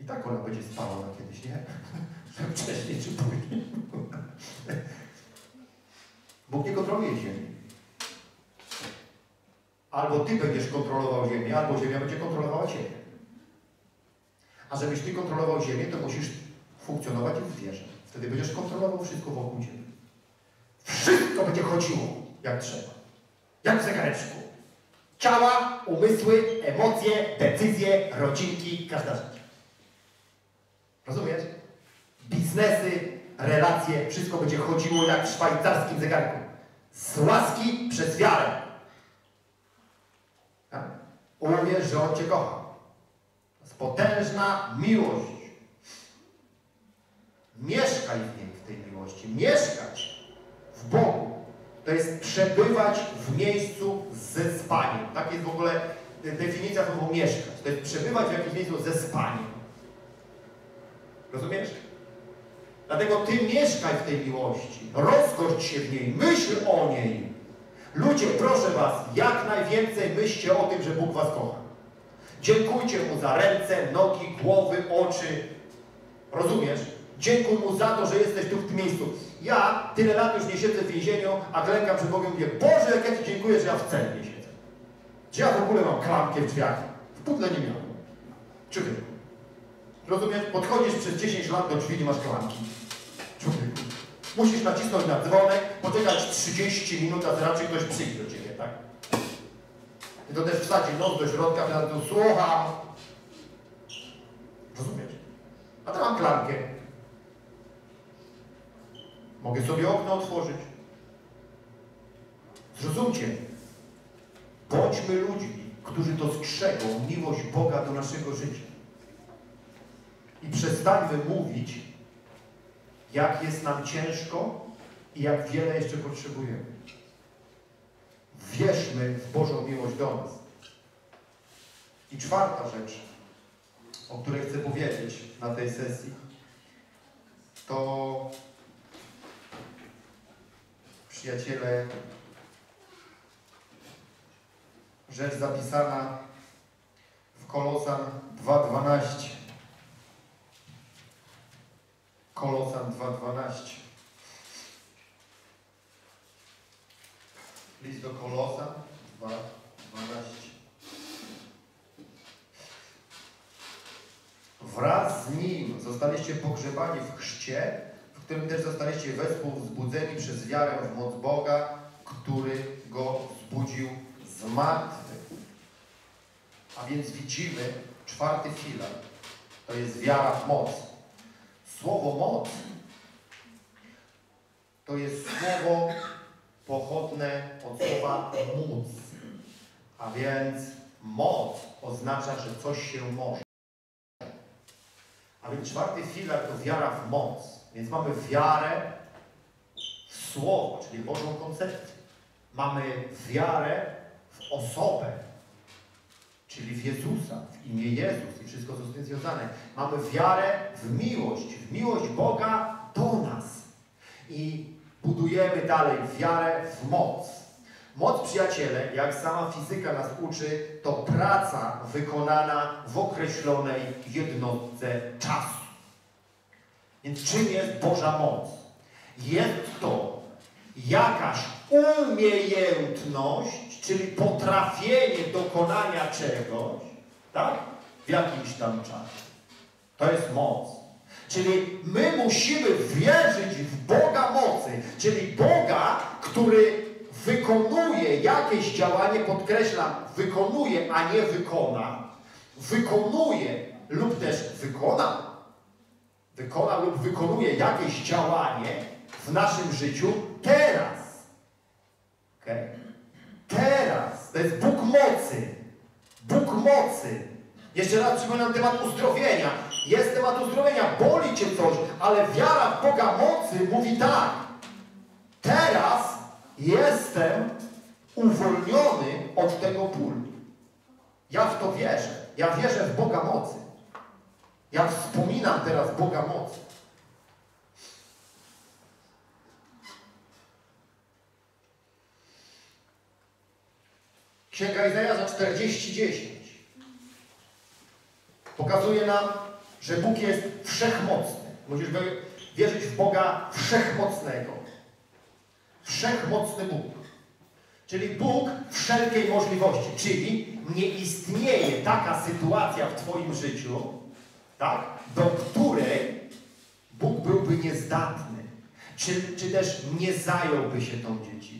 I tak ona będzie spała kiedyś, nie? [laughs] Wcześniej czy później. Bóg nie kontroluje ziemi. Albo ty będziesz kontrolował ziemię, albo ziemia będzie kontrolowała ciebie. A żebyś ty kontrolował ziemię, to musisz funkcjonować w wierze. Wtedy będziesz kontrolował wszystko wokół ciebie. Wszystko będzie chodziło jak trzeba. Jak w zegareczku. Ciała, umysły, emocje, decyzje, rodzinki, każda rzecz. Rozumiesz? Biznesy, relacje, wszystko będzie chodziło jak w szwajcarskim zegarku. Z łaski przez wiarę. Tak? Uwierz, że On Cię kocha. To jest potężna miłość. Mieszkaj w niej, w tej miłości. Mieszkać w Bogu. To jest przebywać w miejscu ze spaniem. Tak jest w ogóle definicja słowa mieszkać. To jest przebywać w jakimś miejscu ze spaniem. Rozumiesz? Dlatego Ty mieszkaj w tej miłości. Rozgość się w niej. Myśl o niej. Ludzie, proszę Was, jak najwięcej myślcie o tym, że Bóg Was kocha. Dziękujcie Mu za ręce, nogi, głowy, oczy. Rozumiesz? Dziękuj Mu za to, że jesteś tu w tym miejscu. Ja tyle lat już nie siedzę w więzieniu, a klękam przy Bogiem i mówię, Boże, jak ja Ci dziękuję, że ja w celi nie siedzę. Czy ja w ogóle mam klamkę w drzwiach? W pudle nie miałem. Czy Ty? Rozumiesz? Podchodzisz przez 10 lat do drzwi, nie masz klamki. Musisz nacisnąć na dzwonek, poczekać 30 minut, a raczej ktoś przyjdzie do Ciebie, tak? I to też wsadzi nos do środka, ja to słucham. Rozumiesz? A to mam klamkę. Mogę sobie okno otworzyć. Zrozumcie. Bądźmy ludźmi, którzy dostrzegą miłość Boga do naszego życia. I przestańmy mówić, jak jest nam ciężko i jak wiele jeszcze potrzebujemy. Wierzmy w Bożą miłość do nas. I czwarta rzecz, o której chcę powiedzieć na tej sesji, to przyjaciele, rzecz zapisana w Kolosan 2.12. Kolosan 2.12. List do Kolosan 2.12. Wraz z nim zostaliście pogrzebani w chrzcie, w którym też zostaliście wespół wzbudzeni przez wiarę w moc Boga, który go wzbudził z martwych. A więc widzimy czwarty filar. To jest wiara w moc. Słowo moc to jest słowo pochodne od słowa móc. A więc moc oznacza, że coś się może. A więc czwarty filar to wiara w moc. Więc mamy wiarę w Słowo, czyli Bożą koncepcję. Mamy wiarę w osobę, czyli w Jezusa, w imię Jezus i wszystko, co z tym związane. Mamy wiarę w miłość, w miłość Boga do nas. I budujemy dalej wiarę w moc. Moc, przyjaciele, jak sama fizyka nas uczy, to praca wykonana w określonej jednostce czasu. Więc czym jest Boża moc? Jest to jakaś umiejętność, czyli potrafienie dokonania czegoś, tak? W jakimś tam czasie. To jest moc. Czyli my musimy wierzyć w Boga mocy, czyli Boga, który wykonuje jakieś działanie, podkreślam, wykonuje, a nie wykona, wykonuje lub też wykona, wykona lub wykonuje jakieś działanie w naszym życiu teraz. Okay? Teraz. To jest Bóg mocy. Bóg mocy. Jeszcze raz przypominam temat uzdrowienia. Jest temat uzdrowienia, boli Cię coś, ale wiara w Boga mocy mówi tak. Teraz jestem uwolniony od tego bólu. Ja w to wierzę. Ja wierzę w Boga mocy. Ja wspominam teraz Boga mocy. Księga Izajasza 40:10 pokazuje nam, że Bóg jest wszechmocny. Musisz wierzyć w Boga wszechmocnego. Wszechmocny Bóg. Czyli Bóg wszelkiej możliwości. Czyli nie istnieje taka sytuacja w Twoim życiu, tak, do której Bóg byłby niezdatny. Czy, czy też nie zająłby się tą dziedziną.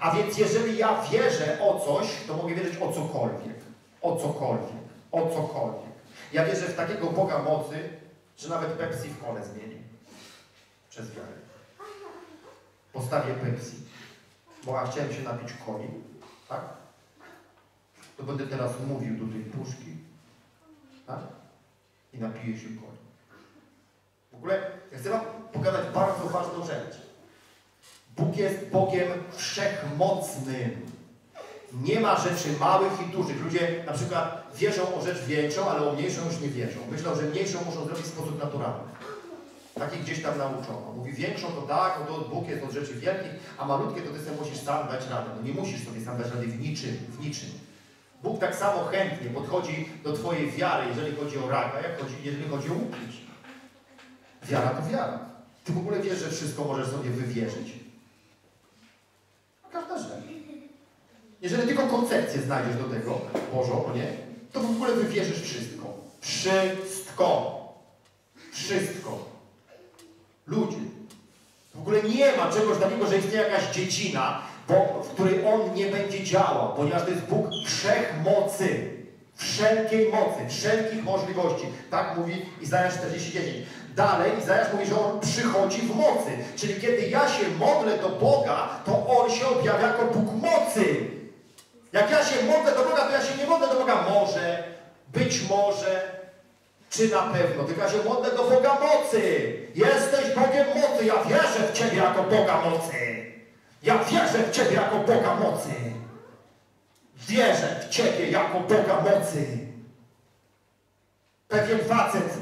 A więc jeżeli ja wierzę o coś, to mogę wierzyć o cokolwiek. O cokolwiek. O cokolwiek. Ja wierzę w takiego Boga mocy, że nawet Pepsi w kole zmieni. Przez wiarę. Postawię Pepsi, bo ja chciałem się napić coli, tak? To będę teraz mówił do tej puszki, tak? I napiję się coli. W ogóle ja chcę Wam pokazać bardzo ważną rzecz. Bóg jest Bogiem wszechmocnym. Nie ma rzeczy małych i dużych. Ludzie na przykład wierzą o rzecz większą, ale o mniejszą już nie wierzą. Myślą, że mniejszą muszą zrobić w sposób naturalny. Takich gdzieś tam nauczono. Mówi, większą to tak, no to Bóg jest od rzeczy wielkich, a malutkie to ty sobie musisz sam dać radę. No nie musisz sobie sam dać rady w niczym, w niczym. Bóg tak samo chętnie podchodzi do Twojej wiary, jeżeli chodzi o raka, jak chodzi, jeżeli chodzi o upić. Wiara to wiara. Ty w ogóle wiesz, że wszystko możesz sobie wywierzyć. Każda rzecz. Jeżeli tylko koncepcję znajdziesz do tego, Bożo, nie? To w ogóle wywierzysz wszystko. Wszystko. Wszystko. Ludzie. W ogóle nie ma czegoś takiego, że istnieje jakaś dziedzina, bo, w której On nie będzie działał, ponieważ to jest Bóg wszechmocy. Wszelkiej mocy, wszelkich możliwości. Tak mówi Izajasz 40:10. Dalej Izajasz mówi, że On przychodzi w mocy. Czyli kiedy ja się modlę do Boga, to On się objawia jako Bóg mocy. Jak ja się modlę do Boga, to ja się nie modlę do Boga może, być może, czy na pewno, tylko ja się modlę do Boga mocy. Jesteś Bogiem mocy. Ja wierzę w Ciebie jako Boga mocy. Ja wierzę w Ciebie jako Boga mocy. Wierzę w Ciebie jako Boga mocy. Pewien facet,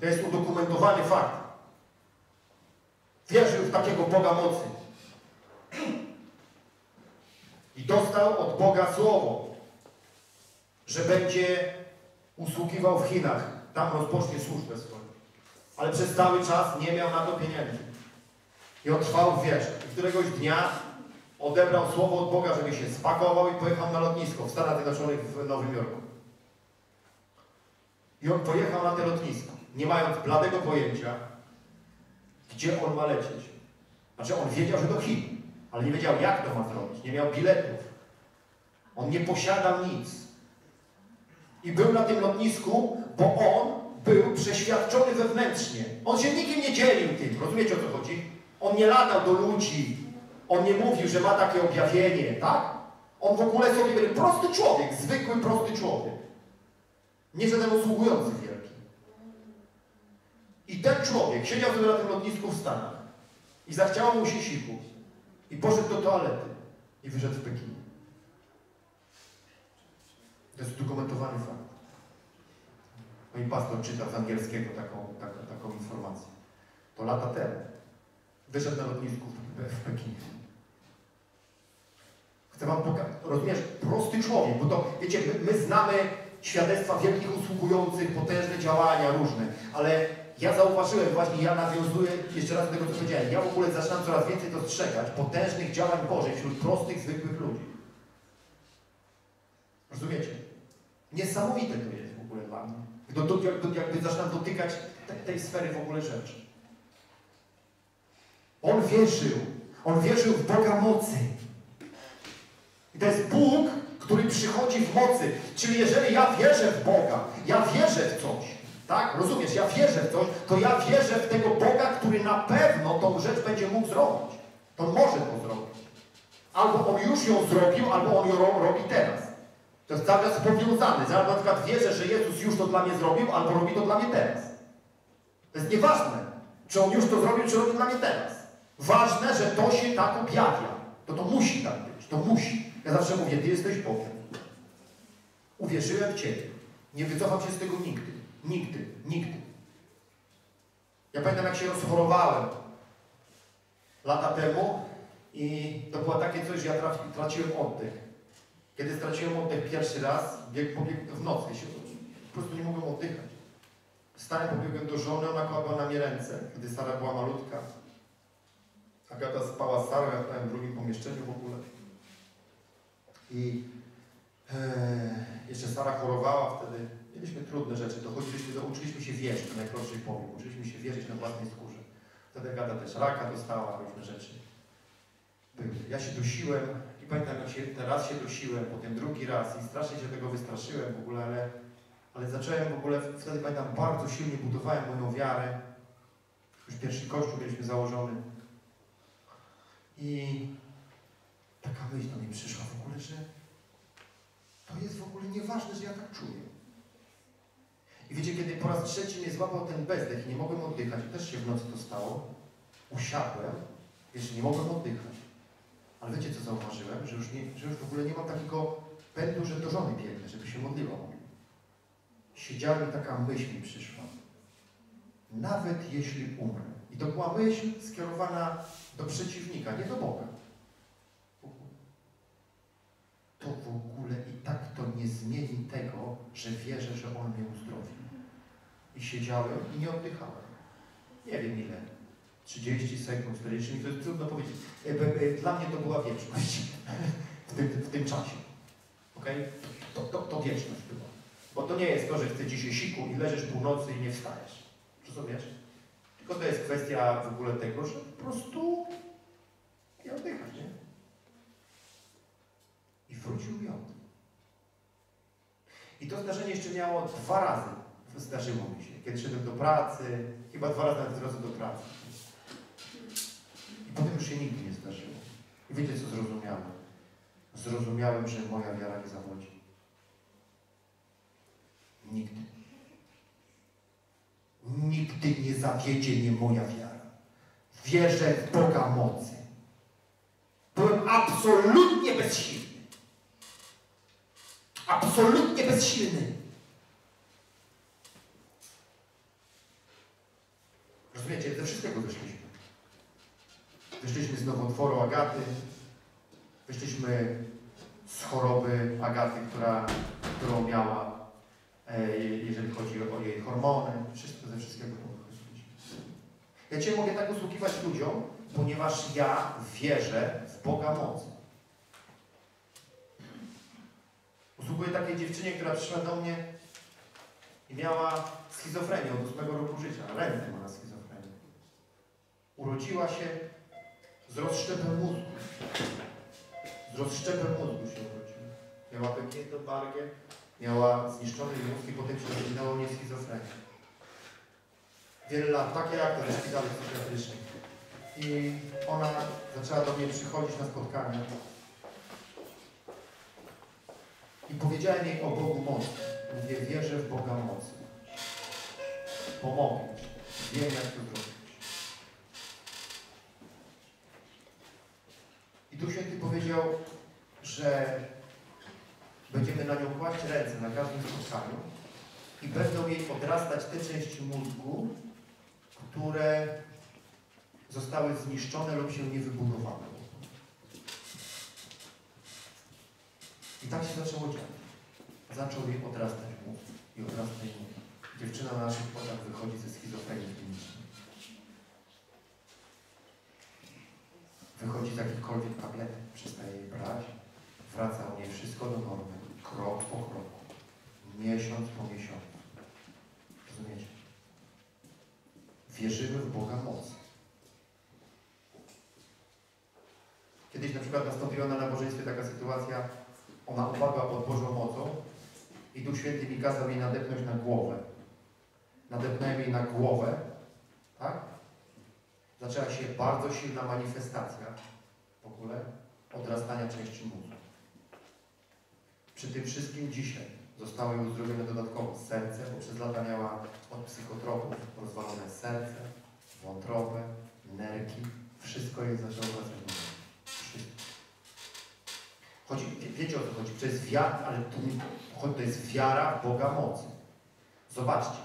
to jest udokumentowany fakt, wierzył w takiego Boga mocy. I dostał od Boga słowo, że będzie usługiwał w Chinach. Tam rozpocznie służbę swoją. Ale przez cały czas nie miał na to pieniędzy. I on trwał w wierze. I któregoś dnia odebrał słowo od Boga, żeby się spakował i pojechał na lotnisko w Stanach Zjednoczonych w Nowym Jorku. I on pojechał na to lotnisko, nie mając bladego pojęcia, gdzie on ma lecieć. Znaczy on wiedział, że do Chin, ale nie wiedział, jak to ma zrobić. Nie miał biletów. On nie posiadał nic. I był na tym lotnisku, bo on był przeświadczony wewnętrznie. On się nikim nie dzielił tym. Rozumiecie o co chodzi? On nie latał do ludzi. On nie mówił, że ma takie objawienie, tak? On w ogóle sobie był prosty człowiek, zwykły, prosty człowiek. Nie żaden usługujący wielki. I ten człowiek siedział sobie na tym lotnisku w Stanach i zachciało mu się siku i poszedł do toalety i wyszedł w Pekinie. To jest udokumentowany fakt. Mój pastor czytał z angielskiego taką, taką, taką informację. To lata temu. Wyszedł na lotnisku w Pekinie. Chcę wam pokazać, rozumiesz, prosty człowiek, bo to, wiecie, my, my znamy świadectwa wielkich usługujących, potężne działania różne, ale ja zauważyłem właśnie, ja nawiązuję jeszcze raz do tego, co powiedziałem, ja w ogóle zaczynam coraz więcej dostrzegać potężnych działań Bożych wśród prostych, zwykłych ludzi. Rozumiecie? Niesamowite to jest w ogóle dla mnie. Do, do, jakby, jakby zaczynam dotykać te, tej sfery w ogóle rzeczy. On wierzył. On wierzył w Boga mocy. I to jest Bóg, który przychodzi w mocy. Czyli jeżeli ja wierzę w Boga, ja wierzę w coś, tak? Rozumiesz? Ja wierzę w coś, to ja wierzę w tego Boga, który na pewno tą rzecz będzie mógł zrobić. To może to zrobić. Albo On już ją zrobił, albo On ją ro- robi teraz. To jest cały czas powiązane. Ja na przykład wierzę, że Jezus już to dla mnie zrobił, albo robi to dla mnie teraz. To jest nieważne, czy On już to zrobił, czy robi dla mnie teraz. Ważne, że to się tak objawia. To to musi tak być. To musi. Ja zawsze mówię, Ty jesteś Bogiem. Uwierzyłem w Ciebie. Nie wycofam się z tego nigdy. Nigdy. Nigdy. Ja pamiętam, jak się rozchorowałem lata temu i to było takie coś, że ja trafi, traciłem oddech. Kiedy straciłem oddech pierwszy raz, bieg, w nocy się po prostu nie mogłem oddychać. Wstałem, pobiegłem do żony, ona kładła na mnie ręce, kiedy Sara była malutka. Agata spała z Sarą, ja w drugim pomieszczeniu w ogóle. I e, jeszcze Sara chorowała wtedy. Mieliśmy trudne rzeczy, dochodziliśmy do, uczyliśmy się wierzyć, najprostszej powiem. Uczyliśmy się wierzyć na własnej skórze. Agata też raka dostała, różne rzeczy. Ja się dusiłem i pamiętam, jak się teraz się dusiłem, potem drugi raz i strasznie się tego wystraszyłem w ogóle, ale, ale zacząłem w ogóle, wtedy pamiętam, bardzo silnie budowałem moją wiarę. Już pierwszy kościół mieliśmy założony. I taka myśl do mnie przyszła w ogóle, że to jest w ogóle nieważne, że ja tak czuję. I wiecie, kiedy po raz trzeci mnie złapał ten bezdech i nie mogłem oddychać, też się w nocy to stało, usiadłem, wiesz, nie mogłem oddychać. Ale wiecie, co zauważyłem? Że już, nie, że już w ogóle nie mam takiego pędu, że do żony biegnę, żeby się modliła. Siedziałem i taka myśl mi przyszła. Nawet jeśli umrę. I to była myśl skierowana do przeciwnika, nie do Boga. To w ogóle i tak to nie zmieni tego, że wierzę, że On mnie uzdrowi. I siedziałem i nie oddychałem. Nie wiem ile. 30 sekund, 40 minut, to trudno powiedzieć. E, e, Dla mnie to była wieczność w tym, w tym czasie. Okej? To, to, to wieczność była. Bo to nie jest to, że ci się siku i leżysz północy i nie wstajesz. Rozumiesz? Tylko to jest kwestia w ogóle tego, że po prostu nie oddychasz, nie? I wrócił oddech. I to zdarzenie jeszcze miało dwa razy. Zdarzyło mi się. Kiedy szedłem do pracy, chyba dwa razy drodze do pracy. I potem już się nigdy nie zdarzyło. I wiecie, co zrozumiałem? Zrozumiałem, że moja wiara nie zawodzi. Nigdy. Nigdy nie zawiedzie mnie moja wiara. Wierzę w Boga mocy. Byłem absolutnie bezsilny. Absolutnie bezsilny. Rozumiecie, ze wszystkiego wyszliśmy. Wyszliśmy z nowotworu Agaty, wyszliśmy z choroby Agaty, która, którą miała, e, jeżeli chodzi o jej hormony, wszystko ze wszystkiego wychodziliśmy. Ja Cię mogę tak usługiwać ludziom, ponieważ ja wierzę w Boga mocy. Usługuję takiej dziewczynie, która przyszła do mnie i miała schizofrenię od 8 roku życia. Rentę ma na schizofrenię. Urodziła się z rozszczepem mózgu. Z rozszczepem mózgu się urodziła. Miała pękniętą bargę, miała zniszczony mózg i potem się rozwinęło schizofrenię. Wiele lat, takie jak to ze szpitali psychiatrycznych. I ona zaczęła do mnie przychodzić na spotkania. I powiedziałem jej o Bogu mocy. Mówię, wierzę w Boga mocy. Pomogę. Wiem, jak to zrobić. I Duch Święty powiedział, że będziemy na nią kłaść ręce na każdym spotkaniu i będą jej odrastać te części mózgu, które zostały zniszczone lub się nie wybudowały. I tak się zaczęło dziać. Zaczął jej odrastać mózg i odrastać mózg. Dziewczyna na naszych oczach wychodzi ze schizofrenii klinicznej. Wychodzi z jakichkolwiek tabletek, przestaje jej brać, wraca u niej wszystko do normy, krok po kroku, miesiąc po miesiącu. Rozumiecie? Wierzymy w Boga moc. Kiedyś na przykład nastąpiła na nabożeństwie taka sytuacja, ona upadła pod Bożą mocą i Duch Święty mi kazał jej nadepnąć na głowę. Nadepnąłem jej na głowę, tak? Zaczęła się bardzo silna manifestacja w ogóle odrastania części mózgu. Przy tym wszystkim dzisiaj zostało jej uzdrowione dodatkowo serce, bo przez lata miała od psychotropów rozwalone serce, wątrobę, nerki. Wszystko jej zaczęło wracać. Wszystko. Chodzi, wie, wiecie o co chodzi? To jest wiara, ale to, nie, to jest wiara Boga mocy. Zobaczcie,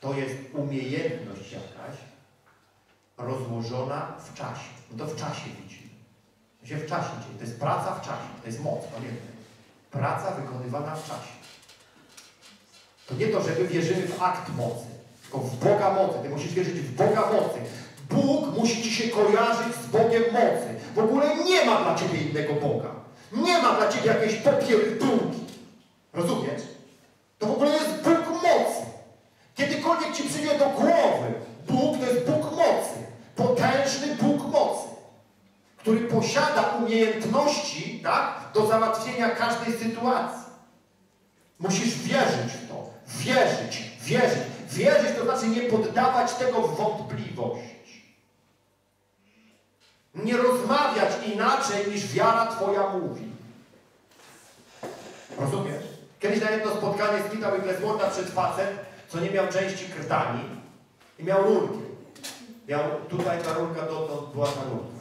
to jest umiejętność jakaś rozłożona w czasie. No to w czasie widzimy. To się w czasie dzieje. To jest praca w czasie. To jest moc, pamiętaj. Praca wykonywana w czasie. To nie to, że my wierzymy w akt mocy, tylko w Boga mocy. Ty musisz wierzyć w Boga mocy. Bóg musi Ci się kojarzyć z Bogiem mocy. W ogóle nie ma dla Ciebie innego Boga. Nie ma dla Ciebie jakiejś popierdółki. Rozumiesz? To w ogóle jest Bóg mocy. Kiedykolwiek Ci przyjdzie do głowy, Bóg to jest Bóg mocy. Potężny Bóg mocy, który posiada umiejętności, tak, do załatwienia każdej sytuacji. Musisz wierzyć w to. Wierzyć, wierzyć. Wierzyć to znaczy nie poddawać tego w wątpliwość. Nie rozmawiać inaczej niż wiara Twoja mówi. Rozumiesz? Kiedyś na jedno spotkanie spytał Ecclesworda przed facet, co nie miał części krtani i miał rurkę. Miał tutaj ta rurka, dotąd była ta rurka.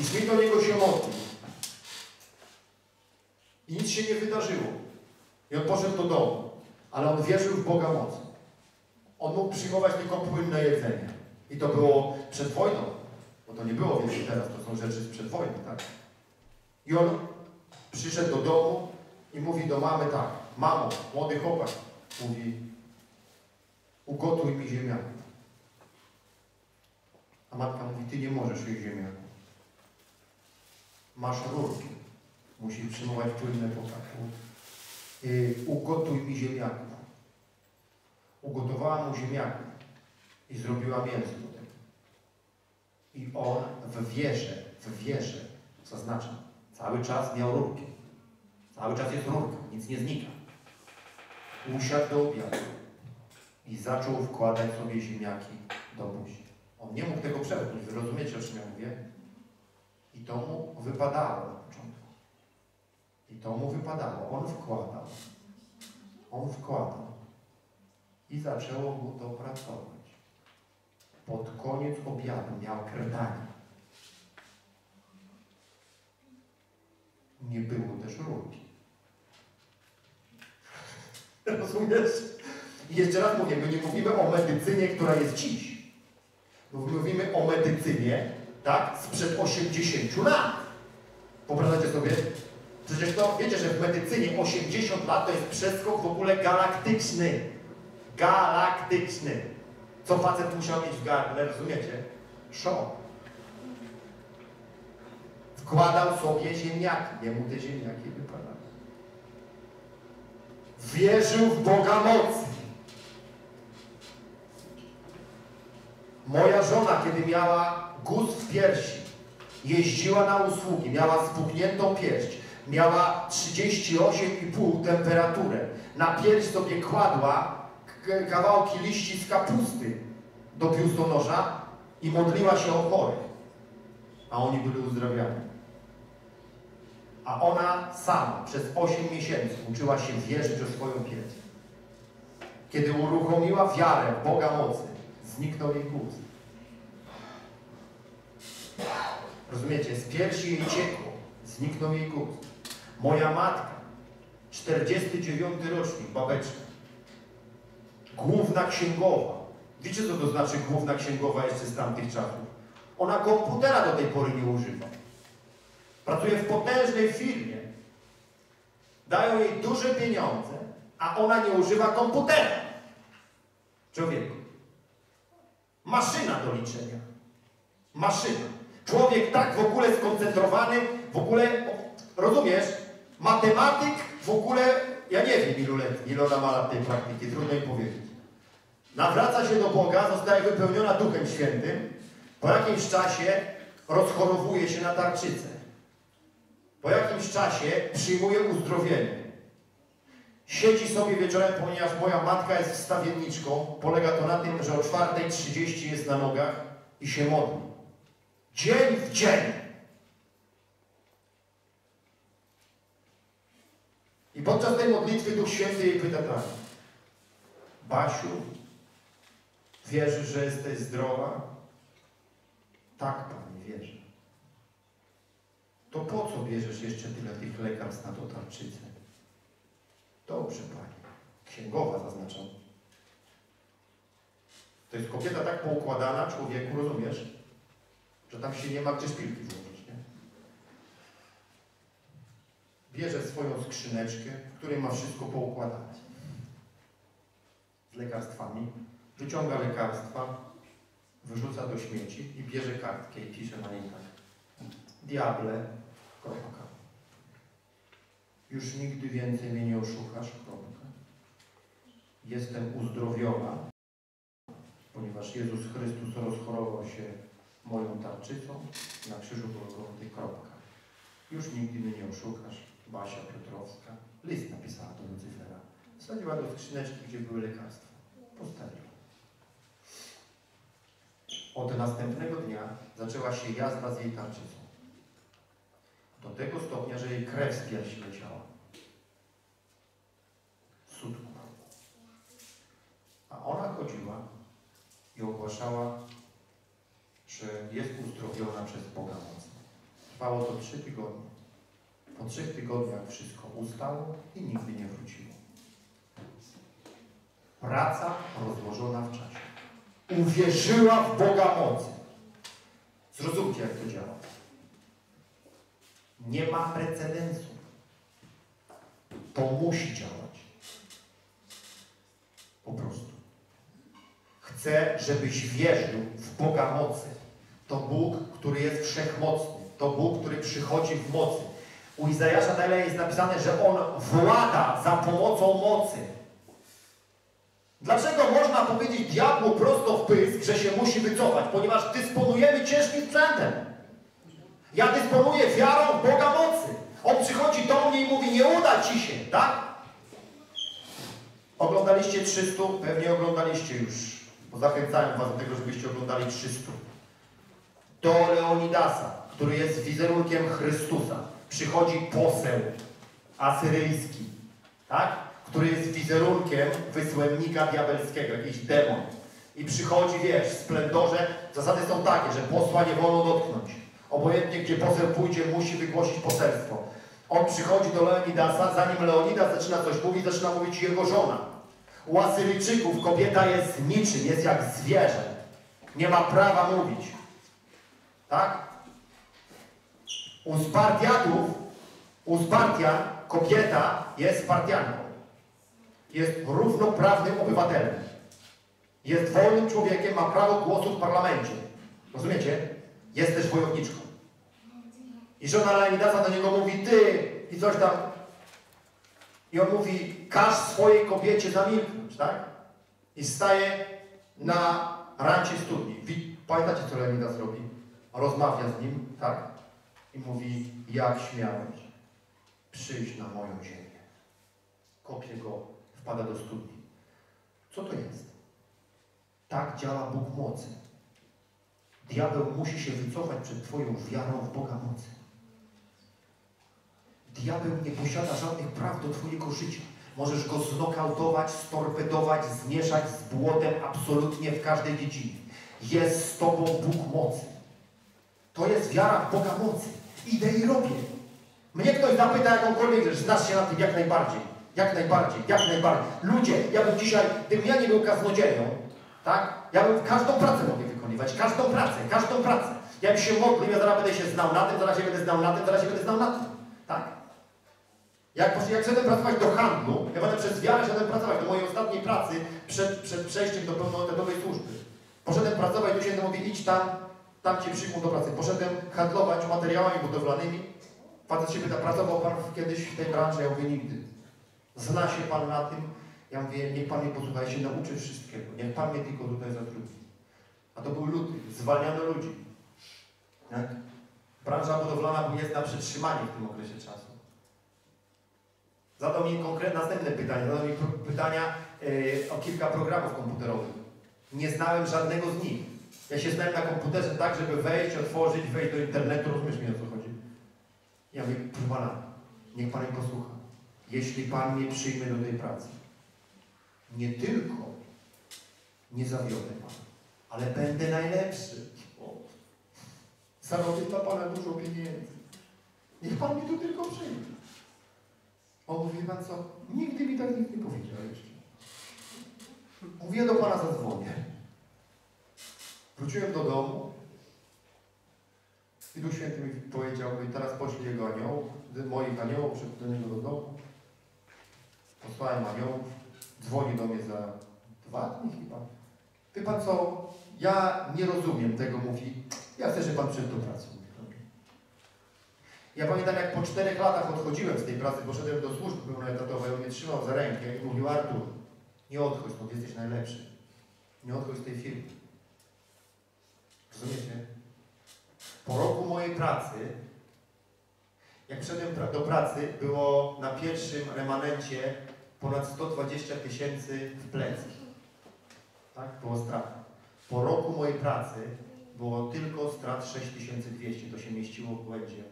I Smith do niego się modlił. I nic się nie wydarzyło. I on poszedł do domu. Ale on wierzył w Boga moc. On mógł przyjmować tylko płynne jedzenie. I to było przed wojną. Bo to nie było wiecie teraz, to są rzeczy sprzed wojny, tak? I on przyszedł do domu i mówi do mamy tak. Mamo, młody chłopak, mówi, ugotuj mi ziemniaków. A matka mówi, ty nie możesz jeść ziemniaków. Masz rurki. Musisz przyjmować płynne pokarmy. Yy, ugotuj mi ziemniaków. Ugotowała mu ziemniaków i zrobiła mięso do tego. I on w wierze, w wierze, zaznaczam, cały czas miał rurkę. Cały czas jest rurka, nic nie znika. Usiadł do obiadu i zaczął wkładać sobie ziemniaki do buzi. On nie mógł tego przełknąć, rozumiecie, o czym ja mówię? I to mu wypadało na początku. I to mu wypadało. On wkładał. On wkładał. I zaczęło mu to pracować. Pod koniec obiadu miał krtanie. Nie było też rurki. [laughs] Rozumiesz? I jeszcze raz mówię, my nie mówimy o medycynie, która jest dziś. My mówimy o medycynie, tak, sprzed 80 lat. Wyobrażacie sobie? Przecież to, wiecie, że w medycynie 80 lat to jest przeskok w ogóle galaktyczny. Galaktyczny. Co facet musiał mieć w gardle, rozumiecie? Szok. Wkładał sobie ziemniaki. Jemu te ziemniaki wypadały. Wierzył w Boga mocy. Moja żona, kiedy miała guz w piersi, jeździła na usługi, miała spuchniętą pierś, miała 38,5 temperaturę. Na pierś sobie kładła kawałki liści z kapusty do biustonosza i modliła się o chorych. A oni byli uzdrawiani. A ona sama przez 8 miesięcy uczyła się wierzyć o swoją pierś. Kiedy uruchomiła wiarę Boga mocy, zniknął jej głód. Rozumiecie? Z piersi jej ciekło, zniknął jej głód. Moja matka, 49 rocznik, babeczka, główna księgowa. Wiecie, co to znaczy główna księgowa jeszcze z tamtych czasów? Ona komputera do tej pory nie używa. Pracuje w potężnej firmie. Dają jej duże pieniądze, a ona nie używa komputera. Człowieku. Maszyna do liczenia. Maszyna. Człowiek tak w ogóle skoncentrowany, w ogóle, rozumiesz, matematyk w ogóle, ja nie wiem ilu lat, ile ona ma lat tej praktyki, trudno mi powiedzieć. Nawraca się do Boga, zostaje wypełniona Duchem Świętym, po jakimś czasie rozchorowuje się na tarczycę. Po jakimś czasie przyjmuje uzdrowienie. Siedzi sobie wieczorem, ponieważ moja matka jest wstawienniczką. Polega to na tym, że o 4.30 jest na nogach i się modli. Dzień w dzień. I podczas tej modlitwy Duch Święty jej pyta tak. Basiu, wierzysz, że jesteś zdrowa? Tak, Panie, wierzę. To po co bierzesz jeszcze tyle tych lekarstw na tą tarczycę? Dobrze, Panie. Księgowa zaznaczam. To jest kobieta tak poukładana, człowieku, rozumiesz? Że tam się nie ma gdzie szpilki włożyć, nie? Bierze swoją skrzyneczkę, w której ma wszystko poukładane. Z lekarstwami. Wyciąga lekarstwa, wyrzuca do śmieci i bierze kartkę i pisze na niej tak. Diable, kropka. Już nigdy więcej mnie nie oszukasz, kropka. Jestem uzdrowiona, ponieważ Jezus Chrystus rozchorował się moją tarczycą na krzyżu Golgoty, kropka. Już nigdy mnie nie oszukasz, Basia Piotrowska. List napisała do Lucyfera. Wsadziła do skrzyneczki, gdzie były lekarstwa. Postawiła. Od następnego dnia zaczęła się jazda z jej tarczycą. Do tego stopnia, że jej krew piersi leciała. Sutku. A ona chodziła i ogłaszała, że jest uzdrowiona przez Boga mocno. Trwało to trzy tygodnie. Po trzech tygodniach wszystko ustało i nigdy nie wróciło. Praca rozłożona w czasie. Uwierzyła w Boga mocy. Zrozumcie, jak to działa. Nie ma precedensu. To musi działać. Po prostu. Chcę, żebyś wierzył w Boga mocy. To Bóg, który jest wszechmocny. To Bóg, który przychodzi w mocy. U Izajasza dalej jest napisane, że On włada za pomocą mocy. Dlaczego można powiedzieć diabłu prosto w pysk, że się musi wycofać? Ponieważ dysponujemy ciężkim sprzętem. Ja dysponuję wiarą w Boga mocy. On przychodzi do mnie i mówi, nie uda ci się, tak? Oglądaliście 300? Pewnie oglądaliście już. Bo zachęcałem was do tego, żebyście oglądali 300. Do Leonidasa, który jest wizerunkiem Chrystusa, przychodzi poseł asyryjski, tak? który jest wizerunkiem wysłannika diabelskiego, jakiś demon. I przychodzi, wiesz, w splendorze. Zasady są takie, że posła nie wolno dotknąć. Obojętnie, gdzie poseł pójdzie, musi wygłosić poselstwo. On przychodzi do Leonidasa, zanim Leonidas zaczyna coś mówić, zaczyna mówić jego żona. U Asyryjczyków kobieta jest niczym, jest jak zwierzę. Nie ma prawa mówić. Tak? U Spartiatów, u Spartian kobieta jest Spartianką. Jest równoprawnym obywatelem. Jest wolnym człowiekiem, ma prawo głosu w parlamencie. Rozumiecie? Jest też wojowniczką. I żona Leonidasa do niego mówi, ty i coś tam. I on mówi, każ swojej kobiecie zamilknąć, tak? I staje na rancie studni. Pamiętacie, co Leonidas robi? Rozmawia z nim, tak? I mówi, jak śmiałeś przyjść na moją ziemię. Kopie go, wpada do studni. Co to jest? Tak działa Bóg mocy. Diabeł musi się wycofać przed Twoją wiarą w Boga mocy. Diabeł nie posiada żadnych praw do Twojego życia. Możesz go znokautować, storpedować, zmieszać z błotem absolutnie w każdej dziedzinie. Jest z Tobą Bóg mocy. To jest wiara w Boga mocy. Idę i robię. Mnie ktoś zapyta jakąkolwiek rzecz, znasz się na tym jak najbardziej. Jak najbardziej, jak najbardziej. Ludzie, ja bym dzisiaj, gdybym ja nie był kaznodzieją, tak? Ja bym każdą pracę mogę wykonywać, każdą pracę, każdą pracę. Ja bym się modlił, ja zaraz będę się znał na tym, zaraz się będę znał na tym, zaraz się będę znał na tym. Tak? Jak, jak szedłem pracować do handlu, ja będę przez wiarę szedłem pracować do mojej ostatniej pracy przed, przed przejściem do pełnoetatowej służby. Poszedłem pracować, tu się mówi, idź tam, tam Cię przyjmą do pracy. Poszedłem handlować materiałami budowlanymi. Facet się pyta, pracował Pan kiedyś w tej branży? Ja mówię, nigdy. Zna się Pan na tym? Ja mówię, niech Pan mnie posłucha, ja się nauczy wszystkiego. Niech Pan mnie tylko tutaj zatrudni. A to był luty, zwalniano ludzi. Tak? Branża budowlana jest na przetrzymanie w tym okresie czasu. Zadał mi konkretne następne pytanie. Zadał mi pytania e, o kilka programów komputerowych. Nie znałem żadnego z nich. Ja się znałem na komputerze tak, żeby wejść, otworzyć, wejść do internetu, rozumiesz mi o co chodzi. Ja mówię, proszę Pana, niech Pan mnie posłucha. Jeśli Pan mnie przyjmie do tej pracy, nie tylko nie zawiodę Pana, ale będę najlepszy. O, Zarobię dla Pana dużo pieniędzy. Niech Pan mnie tu tylko przyjmie. On mówi, Pan co, nigdy mi tak nikt nie powiedział jeszcze. Mówi, ja do Pana zadzwonię. Wróciłem do domu i Duch Święty mi powiedział, mówi, teraz poślij jego aniołów, moich aniołów, przyszedł do niego do domu. Posłałem aniołów, dzwoni do mnie za dwa dni chyba. Wie Pan co, ja nie rozumiem tego, mówi, ja chcę, żeby Pan przyszedł do pracy. Ja pamiętam, jak po czterech latach odchodziłem z tej pracy, poszedłem do służby pełnoetatowej, on mnie trzymał za rękę i mówił, Artur, nie odchodź, bo jesteś najlepszy. Nie odchodź z tej firmy. Rozumiecie? Po roku mojej pracy, jak wszedłem pra- do pracy, było na pierwszym remanencie ponad 120 tysięcy w. Tak? Było strat. Po roku mojej pracy było tylko strat 6200. To się mieściło w błędzie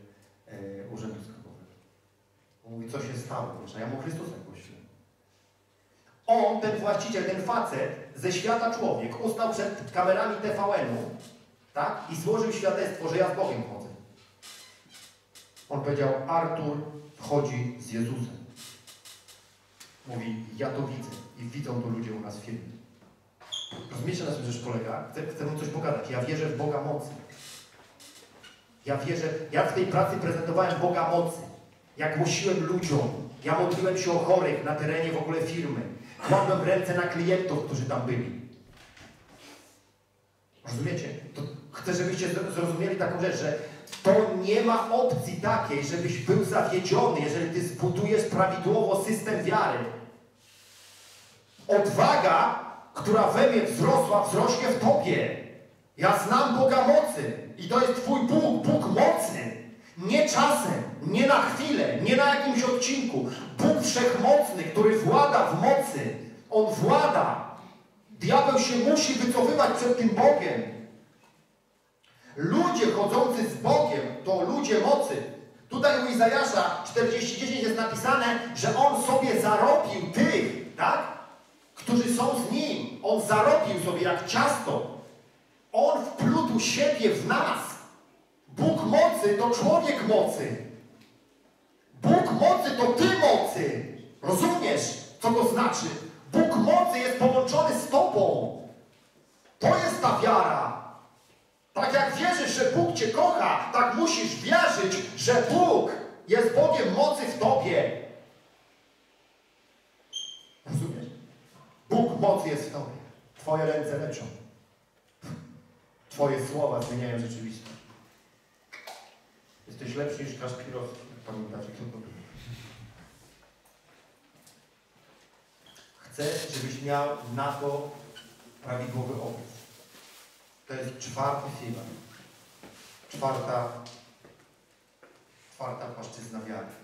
Urzędu Skarbowego. On mówi, co się stało? Wiesz, ja mu Chrystusa głosiłem. On, ten właściciel, ten facet, ze świata człowiek, ustał przed kamerami TVN-u, tak? I złożył świadectwo, że ja z Bogiem chodzę. On powiedział, Artur chodzi z Jezusem. Mówi, ja to widzę i widzą to ludzie u nas w firmie. Rozumiecie, na czym polega? Chcę, chcę wam coś pogadać. Ja wierzę w Boga mocy. Ja wierzę, ja w tej pracy prezentowałem Boga mocy. Ja głosiłem ludziom. Ja modliłem się o chorych na terenie w ogóle firmy. Kładłem ręce na klientów, którzy tam byli. Rozumiecie? To chcę, żebyście zro- zrozumieli taką rzecz, że to nie ma opcji takiej, żebyś był zawiedziony, jeżeli ty zbudujesz prawidłowo system wiary. Odwaga, która we mnie wzrosła, wzrośnie w tobie. Ja znam Boga mocy i to jest Twój Bóg, Bóg mocy. Nie czasem, nie na chwilę, nie na jakimś odcinku. Bóg wszechmocny, który włada w mocy. On włada. Diabeł się musi wycofywać przed tym Bogiem. Ludzie chodzący z Bogiem to ludzie mocy. Tutaj u Izajasza 40:10 jest napisane, że On sobie zarobił tych, tak? Którzy są z Nim. On zarobił sobie jak ciasto. On wplótł siebie w nas. Bóg mocy to człowiek mocy. Bóg mocy to Ty mocy. Rozumiesz, co to znaczy? Bóg mocy jest połączony z Tobą. To jest ta wiara. Tak jak wierzysz, że Bóg Cię kocha, tak musisz wierzyć, że Bóg jest Bogiem mocy w Tobie. Rozumiesz? Bóg mocy jest w Tobie. Twoje ręce leczą. Twoje słowa zmieniają rzeczywistość. Jesteś lepszy niż Kaszpirowski. Pamiętacie, kto to był? Chcę, żebyś miał na to prawidłowy obraz. To jest czwarty filar. Czwarta, czwarta płaszczyzna wiary.